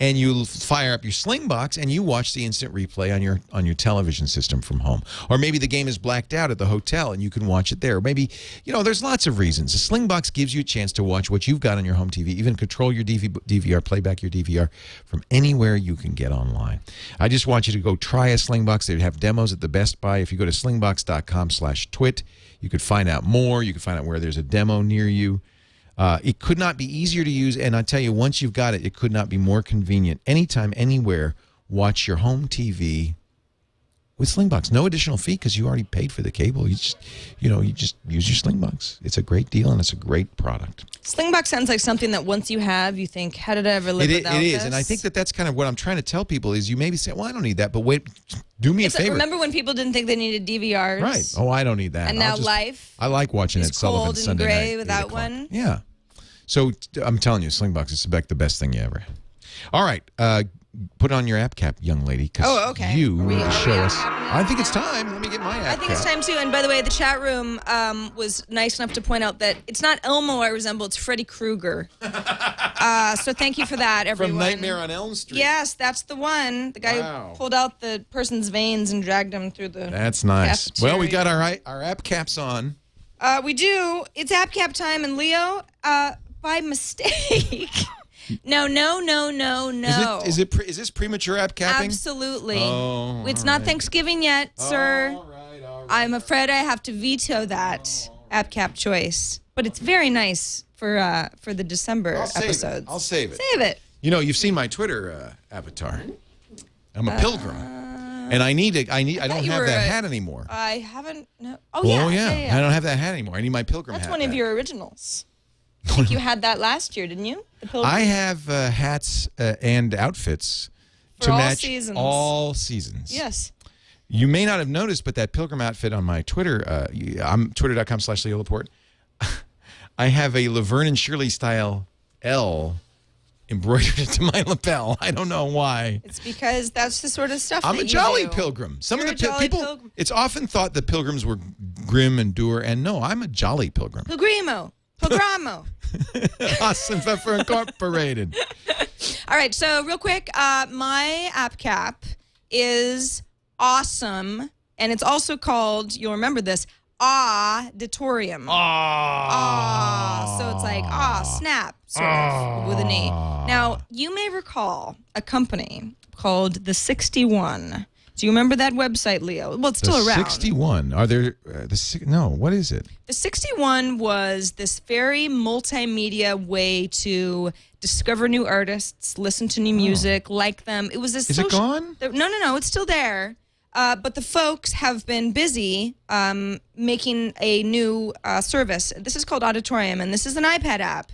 and you fire up your Slingbox and you watch the instant replay on your on your television system from home. Or maybe the game is blacked out at the hotel and you can watch it there. Maybe you know there's lots of reasons. A Slingbox gives you a chance to watch what you've got on your home tv even control your DV, dvr play back your dvr from anywhere you can get online. I just want you to go try a Slingbox. They have demos at the best buy. If you go to slingbox.com slash twit you could find out more. You can find out where there's a demo near you uh, it could not be easier to use, and I tell you, once you've got it, it could not be more convenient. Anytime, anywhere, watch your home TV with Slingbox. No additional fee because you already paid for the cable. You just, you know, you just use your Slingbox. It's a great deal and it's a great product.
Slingbox sounds like something that once you have, you think, how did I ever live
It,
without
it is,
this?
and I think that that's kind of what I'm trying to tell people is you maybe say, well, I don't need that, but wait, do me
It's
a favor.
remember when people didn't think they needed DVRs?
Right. Oh, I don't need that.
And
I'll
now
just-
life
I like watching it Sullivan
cold and
Sunday
gray
night,
without one.
Yeah. So I'm telling you, Slingbox is the best thing you ever had. All right. Uh, put on your app cap, young lady. 'cause
Oh, okay.
You need to show us. I think it's time. Let me get my app
I think it's time too. And by the way, the chat room um, was nice enough to point out that it's not Elmo I resemble; it's Freddy Krueger. uh, so thank you for that, everyone.
From Nightmare on Elm Street.
Yes, that's the one. The guy
Wow.
who pulled out the person's veins and dragged him through the.
That's nice.
Cafeteria.
Well, we got our our app caps on.
Uh, we do. It's app cap time, and Leo, uh, by mistake. no, no, no, no, no.
Is it is it pre- is this premature app capping?
Absolutely.
Oh,
it's not
right.
Thanksgiving yet, sir.
All right, all right.
I'm afraid I have to veto that app cap choice, but it's very nice for uh, for the December
I'll save it. I'll save it.
Save it.
You know, you've seen my Twitter uh, avatar. I'm a pilgrim, and I need to. I need. I,
thought
don't have that
a-
hat anymore.
I haven't. No. Oh
oh
yeah,
yeah.
yeah, yeah.
I don't have that hat anymore. I need my pilgrim
That's
hat.
one of
back.
your originals. I think you had that last year, didn't you? The.
I have uh, hats uh, and outfits
For
to
all
match
seasons.
all seasons.
yes.
You may not have noticed, but that pilgrim outfit on my Twitter, uh, I'm twitter.com slash Leo Laporte. I have a Laverne and Shirley style L embroidered into my lapel. I don't know why.
It's because that's the sort of stuff.
I'm a jolly
do.
pilgrim. Some
You're
of the people,
pilgrim.
it's often thought that pilgrims were grim and dour, and no, I'm a jolly pilgrim.
Pilgrimo. Pilgramo.
Austin Pfeffer Incorporated.
All right, so real quick, uh, my app cap is awesome, and it's also called. You'll remember this. Aweditorium. Ah. So it's like ah snap sort of with an E. Now you may recall a company called the 61. Do you remember that website, Leo? Well, it's still
the
around.
61. Are there uh, the no? What is it?
The 61 was this very multimedia way to discover new artists, listen to new music, like them. It was this.
Oh. Is it gone?
the- no, no, no. It's still there. Uh, but the folks have been busy um, making a new uh, service. This is called Aweditorium, and this is an iPad app,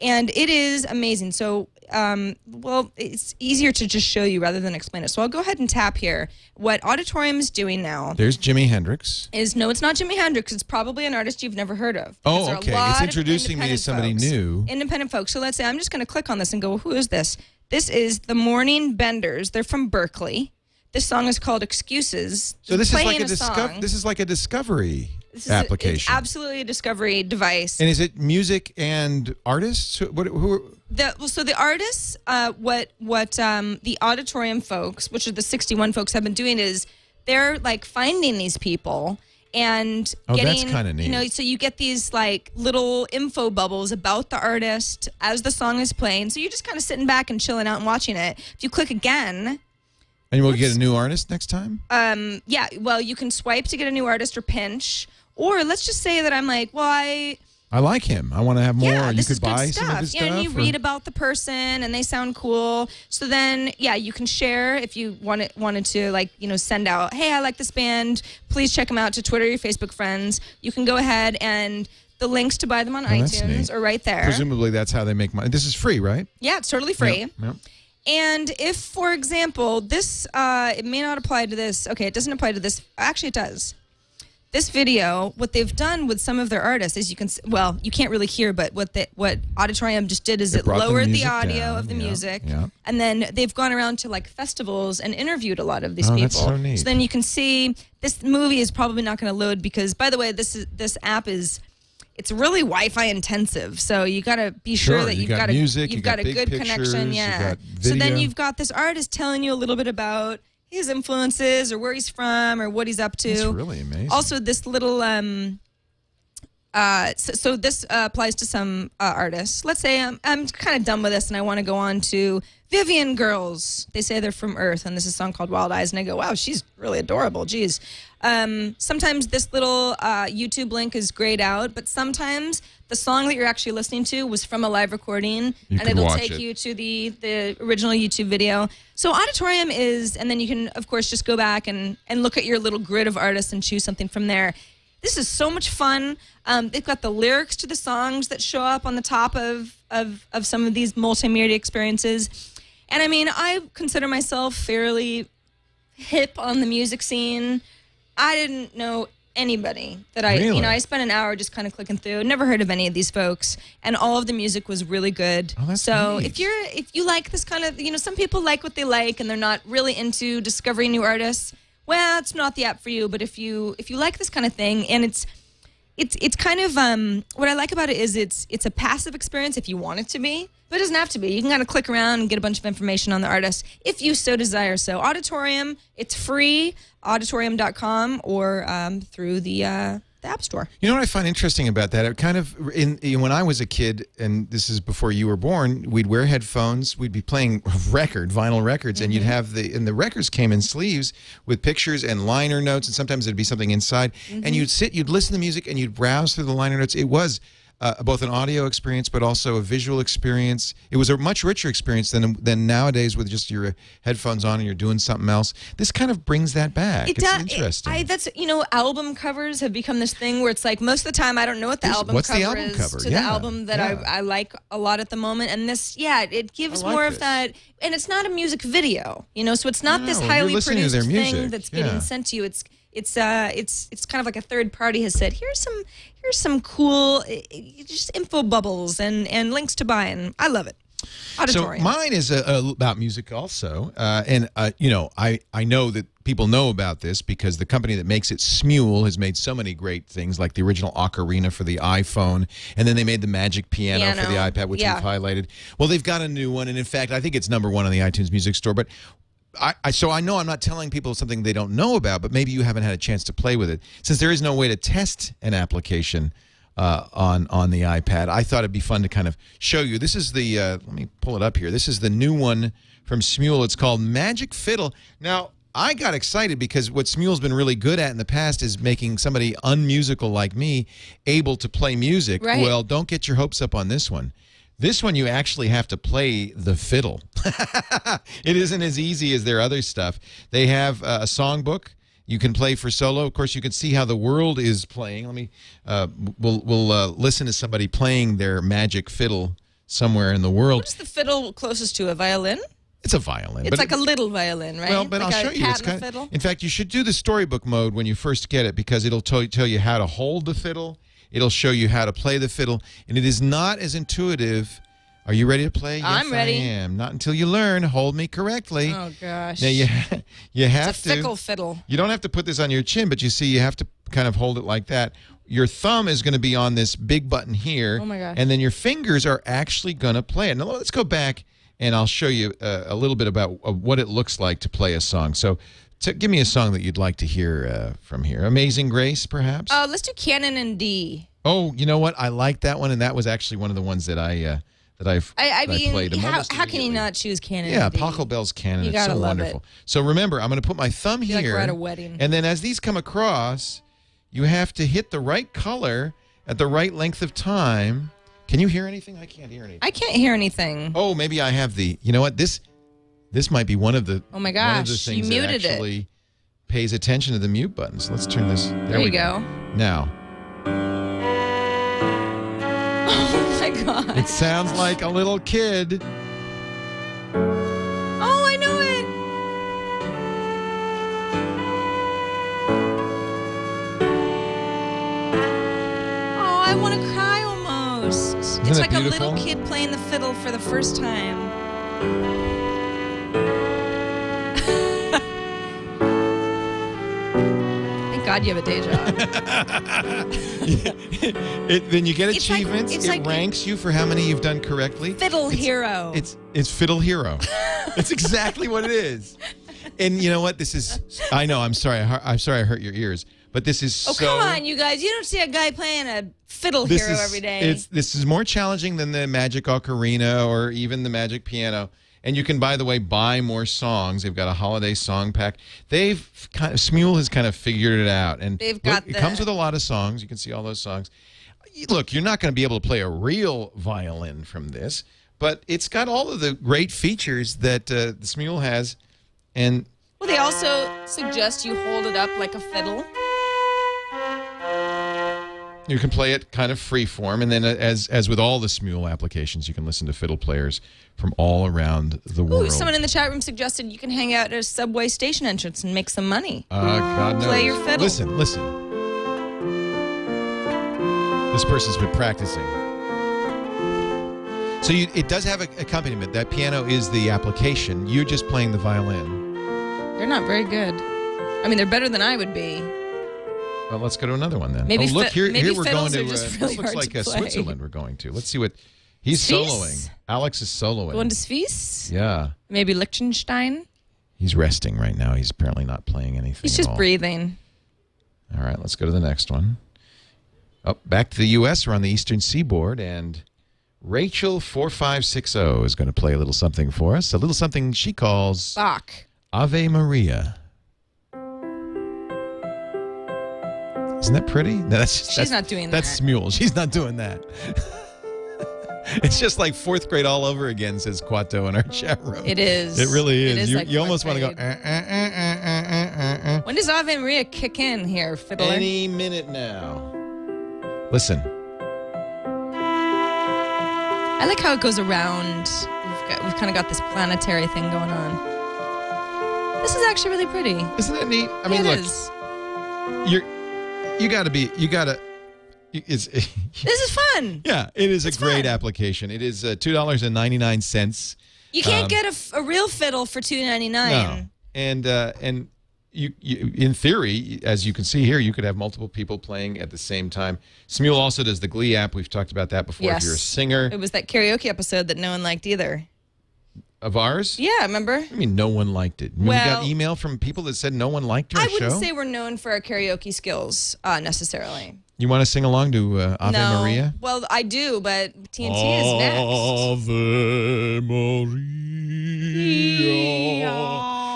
and it is amazing. So, um, well, it's easier to just show you rather than explain it. So I'll go ahead and tap here. What Aweditorium is doing now
There's Jimi Hendrix.
is no, it's not Jimi Hendrix. It's probably an artist you've never heard of.
Oh,
Because there are a
okay. It's introducing me to somebody
folks.
new.
Independent folks. So let's say I'm just going to click on this and go, well, who is this? This is the Morning Benders. They're from Berkeley. This song is called Excuses.
So this is like a
a
discover. This is like a discovery
This is a-
application.
it's absolutely a discovery device.
and is it music and artists? Who- What? Who?
The well, so the artists, uh, what what um, the Aweditorium folks, which are the 61 folks, have been doing is they're like finding these people and
Oh, that's
getting
kinda neat.
you know so you get these like little info bubbles about the artist as the song is playing so you're just kind of sitting back and chilling out and watching it if you click again
And we'll get a new artist next time.
um yeah well you can swipe to get a new artist or pinch or let's just say that i'm like well i
I like him. I want to have more.
Yeah,
you could buy
stuff.
some of his
yeah,
stuff.
and you
or-
read about the person, and they sound cool. So then, yeah, you can share if you wanted wanted to, like you know, send out, hey, I like this band. Please check them out to Twitter, your Facebook friends. You can go ahead and the links to buy them on
Oh,
iTunes are right there.
Presumably, that's how they make money. This is free, right?
yeah, it's totally free.
Yep, yep.
And if, for example, this, uh, it may not apply to this. Okay, it doesn't apply to this. Actually, it does. This video, what they've done with some of their artists is you can, well, you can't really hear, but what the, what Aweditorium just did is
It
it,
brought the
lowered the, audio
down,
of the
yeah,
music,
yeah.
and then they've gone around to like festivals and interviewed a lot of these
Oh,
people.
that's so neat.
then you can see this movie is probably not going to load because, by the way, this is this app is. It's really Wi-Fi intensive, so you got to be sure,
Sure,
that
you
you've
got
got, a,
music,
you've
you got
got, a good
pictures,
connection. Yeah. So then you've got this artist telling you a little bit about his influences or where he's from or what he's up to.
That's really amazing.
Also, this little um, uh, so, so this uh, applies to some uh, artists. Let's say I'm, I'm kind of done with this and I want to go on to Vivian Girls. They say they're from Earth, and this is a song called Wild Eyes. And I go, wow, she's really adorable. Geez. Um, sometimes this little uh, YouTube link is grayed out, but sometimes the song that you're actually listening to was from a live recording,
You
and it'll take
it.
you to the the original YouTube video. So Aweditorium is, and then you can of course just go back and and look at your little grid of artists and choose something from there. This is so much fun. Um, they've got the lyrics to the songs that show up on the top of of of some of these multimedia experiences. And I mean, I consider myself fairly hip on the music scene. I didn't know anybody that I,
Really?
you know, I spent an hour just kind of clicking through. Never heard of any of these folks, and all of the music was really good.
Oh,
so
neat.
if you're if you like this kind of, you know, some people like what they like, and they're not really into discovering new artists. Well, it's not the app for you. But if you if you like this kind of thing, and it's it's it's kind of um what I like about it is it's it's a passive experience if you want it to be, but it doesn't have to be. You can kind of click around and get a bunch of information on the artist if you so desire. So Aweditorium, it's free, aweditorium.com or um, through the uh, the App Store.
You know what I find interesting about that? It kind of in, in when I was a kid, and this is before you were born. We'd wear headphones. We'd be playing record, vinyl records, and
Mm-hmm.
you'd have the and the records came in sleeves with pictures and liner notes, and sometimes it'd be something inside.
Mm-hmm.
And you'd sit, you'd listen to music, and you'd browse through the liner notes. It was. Uh, both an audio experience, but also a visual experience. It was a much richer experience than than nowadays with just your headphones on and you're doing something else. This kind of brings that back.
It
it's
does.
interesting.
I, that's you know, album covers have become this thing where it's like most of the time I don't know what the
Who's-
album
what's the
cover
album
is
cover?
to
Yeah,
the album that
yeah.
I, I like a lot at the moment, and this yeah, it gives
like
more
this.
of that, and it's not a music video, you know, so it's not this
No, you're
highly produced thing that's getting sent to you. It's it's uh it's it's kind of like a third party has said here's some here's some cool eh, eh, just info bubbles and and links to buy, and I love it. Aweditorium.
So mine is uh, uh, about music also, uh, and uh, you know, I I know that people know about this because the company that makes it, Smule, has made so many great things, like the original Ocarina for the iPhone, and then they made the Magic Piano, for the iPad, which
yeah.
we've highlighted. Well, they've got a new one, and in fact, I think it's number one on the iTunes Music Store, but. I, I, so I know I'm not telling people something they don't know about, but maybe you haven't had a chance to play with it. Since there is no way to test an application uh, on on the iPad, I thought it'd be fun to kind of show you. This is the uh, let me pull it up here. This is the new one from Smule. It's called Magic Fiddle. Now I got excited because what Smule's been really good at in the past is making somebody unmusical like me able to play music.
Right.
Well, don't get your hopes up on this one. This one you actually have to play the fiddle. it isn't as easy as their other stuff. They have uh, a songbook you can play for solo. Of course, you can see how the world is playing. Let me uh, we'll we'll uh, listen to somebody playing their magic fiddle somewhere in the world.
What's the fiddle closest to a violin?
It's a violin.
It's like
it-
a little violin, right?
well, but
like
I'll show you. It's kind
fiddle.
in fact, you should do the storybook mode when you first get it because it'll tell you, tell you how to hold the fiddle. It'll show you how to play the fiddle, and it is not as intuitive. Are you ready to play? Yes,
I'm ready.
I am. Not until you learn. Hold me correctly.
Oh gosh.
Now you you have
it's a
to.
fickle fiddle.
You don't have to put this on your chin, but you see, you have to kind of hold it like that. Your thumb is going to be on this big button here.
Oh my gosh.
And then your fingers are actually going to play it. Now let's go back and I'll show you uh, a little bit about uh, what it looks like to play a song. So, t- give me a song that you'd like to hear uh, from here. Amazing Grace, perhaps.
Uh, let's do Canon in D.
oh, you know what? I like that one, and that was actually one of the ones that I uh, that I've
I, I
that
mean,
played
how, how can you not choose Canon?
Yeah,
D?
Pachelbel's canon.
You
it's
gotta
so
love it.
wonderful. So remember, I'm going to put my thumb
Feel like
here.
we're at a wedding.
And then as these come across, you have to hit the right color at the right length of time. Can you hear anything? I can't hear anything.
I can't hear anything.
oh, maybe I have the. You know what? This this might be one of the.
Oh my
one of the
gosh,
things
muted
that
it.
actually pays attention to the mute buttons. Let's turn this. There,
There
we
you go.
Now
Oh my god.
it sounds like a little kid.
Oh, I know it. Oh, I want to cry almost. it's
it
like a little kid playing the fiddle for the first time. God you have a day job.
It, then you get
It's
achievements.
it's
it
like-
ranks you for how many you've done correctly.
Fiddle hero.
It's it's Fiddle Hero. That's exactly what it is. And you know what? This is. I know. I'm sorry. I, I'm sorry. I hurt your ears. But this is.
oh,
so,
come on, you guys. You don't see a guy playing a fiddle hero
is,
every day.
It's this is more challenging than the Magic Ocarina or even the Magic Piano. And you can, by the way, buy more songs. They've got a holiday song pack. They've kind of Smule has kind of figured it out, and
They've
look,
got
it comes with a lot of songs. You can see all those songs. Look, you're not going to be able to play a real violin from this, but it's got all of the great features that uh, the Smule has, and
Well, they also suggest you hold it up like a fiddle.
You can play it kind of free form, and then uh, as as with all the Smule applications, you can listen to fiddle players from all around the
Ooh,
world.
someone in the chat room suggested you can hang out at a subway station entrance and make some money.
uh, God knows.
Play your fiddle.
Listen, listen. This person's been practicing. So you, it does have an accompaniment. That piano is the application. You're just playing the violin.
They're not very good. I mean, they're better than I would be.
Well, let's go to another one then.
Maybe
oh, look here.
maybe
here we're going to. uh,
really
this looks like uh. Switzerland. We're going to. Let's see what he's soloing. Alex is soloing.
Going to Swiss?
yeah.
Maybe Liechtenstein?
He's resting right now. He's apparently not playing anything.
He's just
all.
breathing.
All right, let's go to the next one. Oh, back to the U.S. We're on the Eastern Seaboard, and Rachel four five six zero is going to play a little something for us. A little something she calls
Bach.
Ave Maria. Isn't that pretty? No, that's just,
She's
that's,
not doing
That's
that.
That's Smule. She's not doing that. it's just like fourth grade all over again, says Quato in our chat room.
It is.
It really is.
It is
you
like
you almost want to go.
grade.
"Uh, uh, uh, uh, uh, uh, uh."
When does Ave Maria kick in here, fiddler?
Any minute now. Listen.
I like how it goes around. We've, got, we've kind of got this planetary thing going on. This is actually really pretty.
Isn't that neat? I mean,
it
look,
is.
you're you got to be you got to It's,
This is fun.
yeah, it is a great
fun.
application. It is uh, two dollars and ninety nine cents.
You can't get a, f- a real fiddle for two ninety
No,
nine.
and uh, and you, you, in theory, as you can see here, you could have multiple people playing at the same time. Smule also does the Glee app. We've talked about that before. Yes. If you're a singer
It was that karaoke episode that no one liked either.
Of ours,
Yeah, remember?
I mean, no one liked it. Mean, we got email from people that said no one liked our show.
I wouldn't
show.
say we're known for our karaoke skills uh, necessily.
you want to sing along to uh, Ave
no.
Maria?
Well, I do, but TNT is next.
Ave Maria.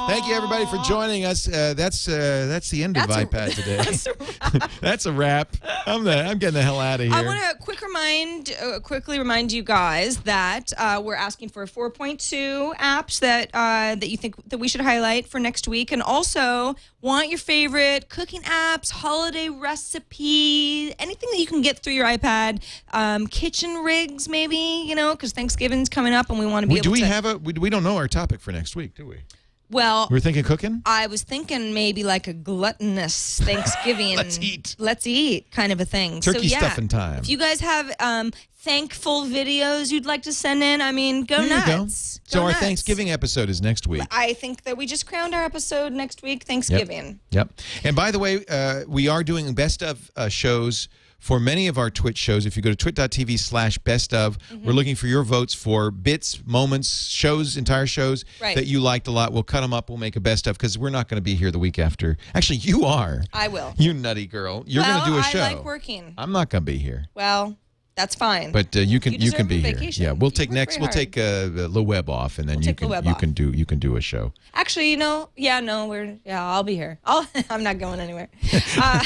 Thank you, everybody, for joining us. Uh, that's uh, that's the end
That's
of
a-
iPad today.
That's a wrap.
that's a wrap. I'm the, I'm getting the hell out of here.
I want to quick remind, uh, quickly remind you guys that uh, we're asking for 4.2 apps that uh, that you think that we should highlight for next week, and also want your favorite cooking apps, holiday recipe, anything that you can get through your iPad, um, kitchen rigs, maybe you know, because Thanksgiving's coming up, and we want to be
We-
able
do we
to.
have a? We, we don't know our topic for next week, do we?
Well,
we are thinking cooking.
I was thinking maybe like a gluttonous Thanksgiving.
Let's eat.
Let's eat kind of a thing. so,
Turkey
yeah,
stuffing time.
If you guys have um, thankful videos you'd like to send in, I mean, go
There you go.
nuts.
So
Go
our. Thanksgiving episode is next week.
I think that we just crowned our episode next week, Thanksgiving.
Yep. And by the way, uh, we are doing best of uh, shows for many of our TWiT shows. If you go to twit.tv slash best of,
Mm-hmm.
we're looking for your votes for bits, moments, shows, entire shows
Right.
that you liked a lot. We'll cut them up. We'll make a best of because we're not going to be here the week after. Actually, you are.
I will.
You nutty girl. You're
well,
going to do a show.
I like working.
I'm not going to be here.
Well, that's fine.
But uh, you can
You
you, can be here.
vacation.
Yeah, we'll
You
take next. We'll
hard.
take uh, the Web off, and then
We'll
you can you
off.
can do you can do a show.
Actually, you know, yeah, no, we're yeah, I'll be here. I'll, I'm not going anywhere. Uh,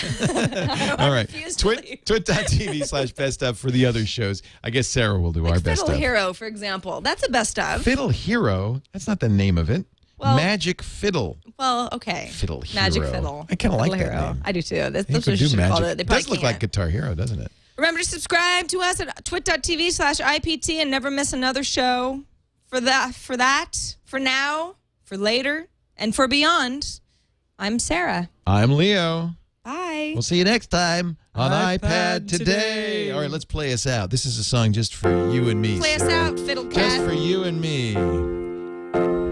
All right, twit twit.tv slash best of for the other shows. I guess Sarah will do our
like
best
Fiddle. Hero, for example. That's a best of.
Fiddle Hero. That's not the name of it.
Well-
Magic Fiddle.
Well, okay.
Fiddle
Magic
Hero.
Fiddle.
I kinda like
Fiddle
that name.
I do too. That's,
You
that's what you should call it. They
It does look
can't.
like Guitar Hero, doesn't it?
Remember to subscribe to us at twit.tv slash IPT and never miss another show. For that, for that, for now, for later, and for beyond, I'm Sarah.
I'm Leo.
Bye.
We'll see you next time on iPad,
iPad
today.
Today.
All right, let's play us out. This is a song just for you and me.
Play us out, Fiddle
Just for you and me.